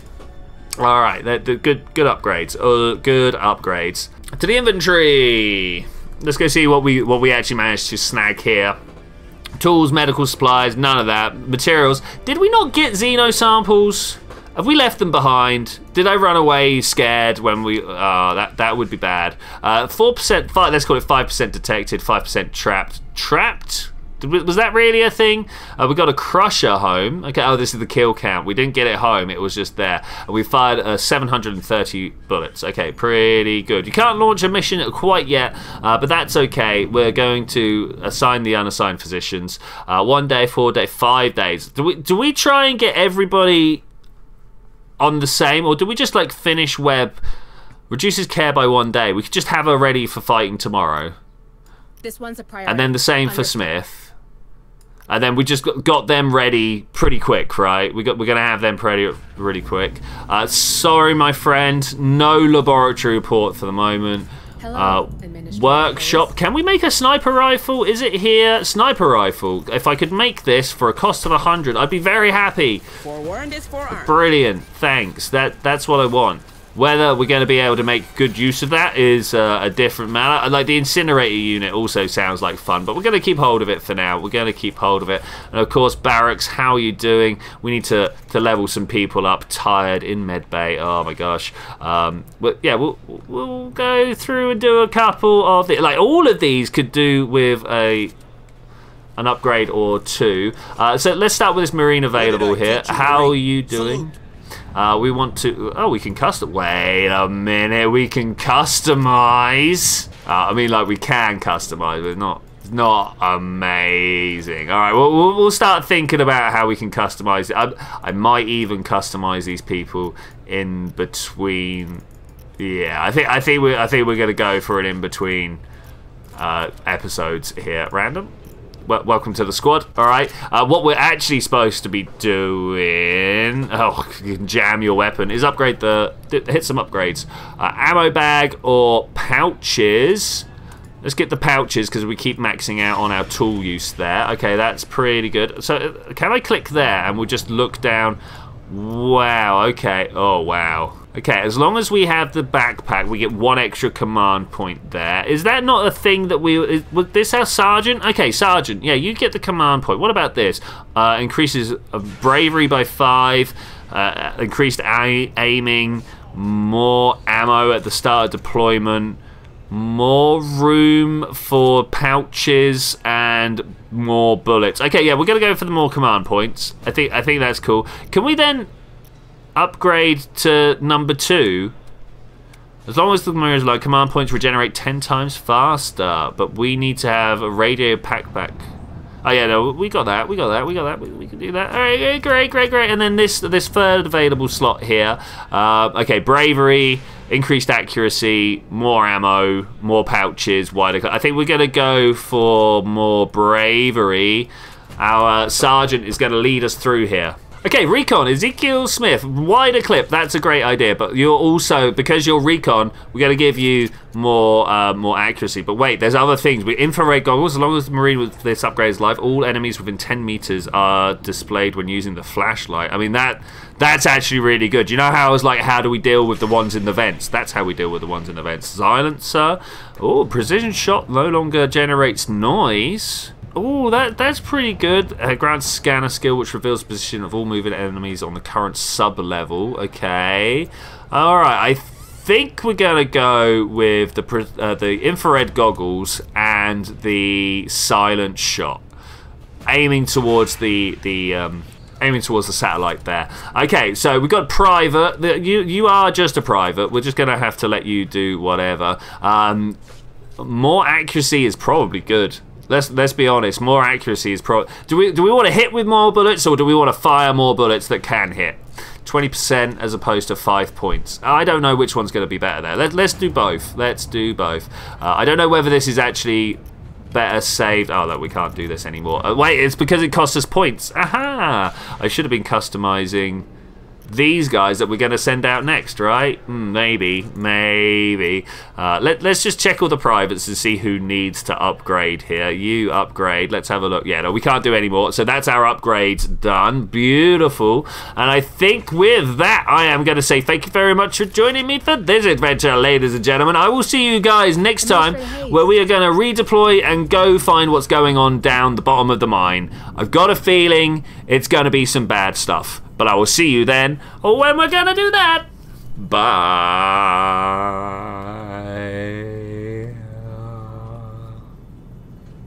All right, they're good good upgrades. Uh, good upgrades. To the inventory. Let's go see what we what we actually managed to snag here. Tools, medical supplies, none of that. Materials. Did we not get Xeno samples? Have we left them behind? Did I run away scared when we... Uh, that, that would be bad. Uh, 4%, five, let's call it 5% detected, 5% trapped. Trapped? Was that really a thing? Uh, we got a crusher home. Okay, oh, this is the kill count. We didn't get it home. It was just there. We fired uh, 730 bullets. Okay, pretty good. You can't launch a mission quite yet, uh, but that's okay. We're going to assign the unassigned physicians. Uh, one day, four day, five days. Do we, do we try and get everybody on the same, or do we just like finish Webb? Reduces care by one day. We could just have her ready for fighting tomorrow. This one's a priority. And then the same for Smith. And then we just got them ready pretty quick, right? We got we're gonna have them ready really quick. Uh, sorry, my friend, no laboratory report for the moment. Hello, uh, workshop. Can we make a sniper rifle? Is it here? Sniper rifle. If I could make this for a cost of a hundred, I'd be very happy. Forewarned is forearmed. Brilliant. Thanks. That that's what I want. Whether we're going to be able to make good use of that is uh, a different matter. Like the incinerator unit also sounds like fun, but we're going to keep hold of it for now. We're going to keep hold of it. And of course, barracks, how are you doing? We need to, to level some people up. Tired in medbay. Oh my gosh. Um, but yeah, we'll, we'll go through and do a couple of the, like all of these could do with a an upgrade or two. Uh, so let's start with this marine available here. How are you doing? Uh, we want to... Oh, we can custom... Wait a minute. We can customize. Uh, I mean, like, we can customize, but not not amazing. All right, well, we'll start thinking about how we can customize it. I, I might even customize these people in between. Yeah, I think I think we I think we're gonna go for an in between uh, episodes here. at Random welcome to the squad. All right. Uh, what we're actually supposed to be doing, oh, jam your weapon, is upgrade the, hit some upgrades. Uh, ammo bag or pouches. Let's get the pouches because we keep maxing out on our tool use there. Okay, that's pretty good. So uh, can I click there and we'll just look down? Wow, okay. Oh, wow. Okay, as long as we have the backpack, we get one extra command point there. Is that not a thing that we... Is, was this our sergeant? Okay, sergeant. Yeah, you get the command point. What about this? Uh, increases bravery by five. Uh, increased aiming. More ammo at the start of deployment. More room for pouches and more bullets. Okay, yeah, we're gonna go for the more command points. I think I think that's cool. Can we then upgrade to number two. As long as the mirrors like command points regenerate 10 times faster, but we need to have a radio pack back. Oh yeah, no, we got that, we got that, we got that, we, we can do that. All right, great, great, great. And then this this third available slot here. Uh, okay, bravery, increased accuracy, more ammo, more pouches, wider. I think we're gonna go for more bravery. Our sergeant is gonna lead us through here. Okay, recon, Ezekiel Smith, wider clip, that's a great idea, but you're also, because you're recon, we're going to give you more uh, more accuracy. But wait, there's other things. With infrared goggles, as long as the Marine with this upgrade is live, all enemies within 10 meters are displayed when using the flashlight. I mean, that that's actually really good. You know how I was like, how do we deal with the ones in the vents? That's how we deal with the ones in the vents. Silencer. Oh, precision shot no longer generates noise. Oh, that that's pretty good. Uh, grants scanner skill, which reveals the position of all moving enemies on the current sub-level. Okay. All right, I think we're going to go with the, uh, the infrared goggles and the silent shot. Aiming towards the, the um, aiming towards the satellite there. Okay, so we got private. You you are just a private. We're just gonna have to let you do whatever. Um, more accuracy is probably good. Let's let's be honest. More accuracy is pro. Do we do we want to hit with more bullets or do we want to fire more bullets that can hit? 20% as opposed to 5 points. I don't know which one's going to be better there. Let, us do both. Let's do both. Uh, I don't know whether this is actually better saved. Oh, look, we can't do this anymore. Uh, wait, it's because it costs us points. Aha! I should have been customizing these guys that we're going to send out next, right? Hmm, maybe, maybe. Uh, let, let's just check all the privates and see who needs to upgrade here. You upgrade. Let's have a look. Yeah, no, we can't do any more. So that's our upgrades done. Beautiful. And I think with that, I am going to say thank you very much for joining me for this adventure, ladies and gentlemen. I will see you guys next time where we are going to redeploy and go find what's going on down the bottom of the mine. I've got a feeling it's going to be some bad stuff. But I will see you then oh, when we're going to do that. Bye.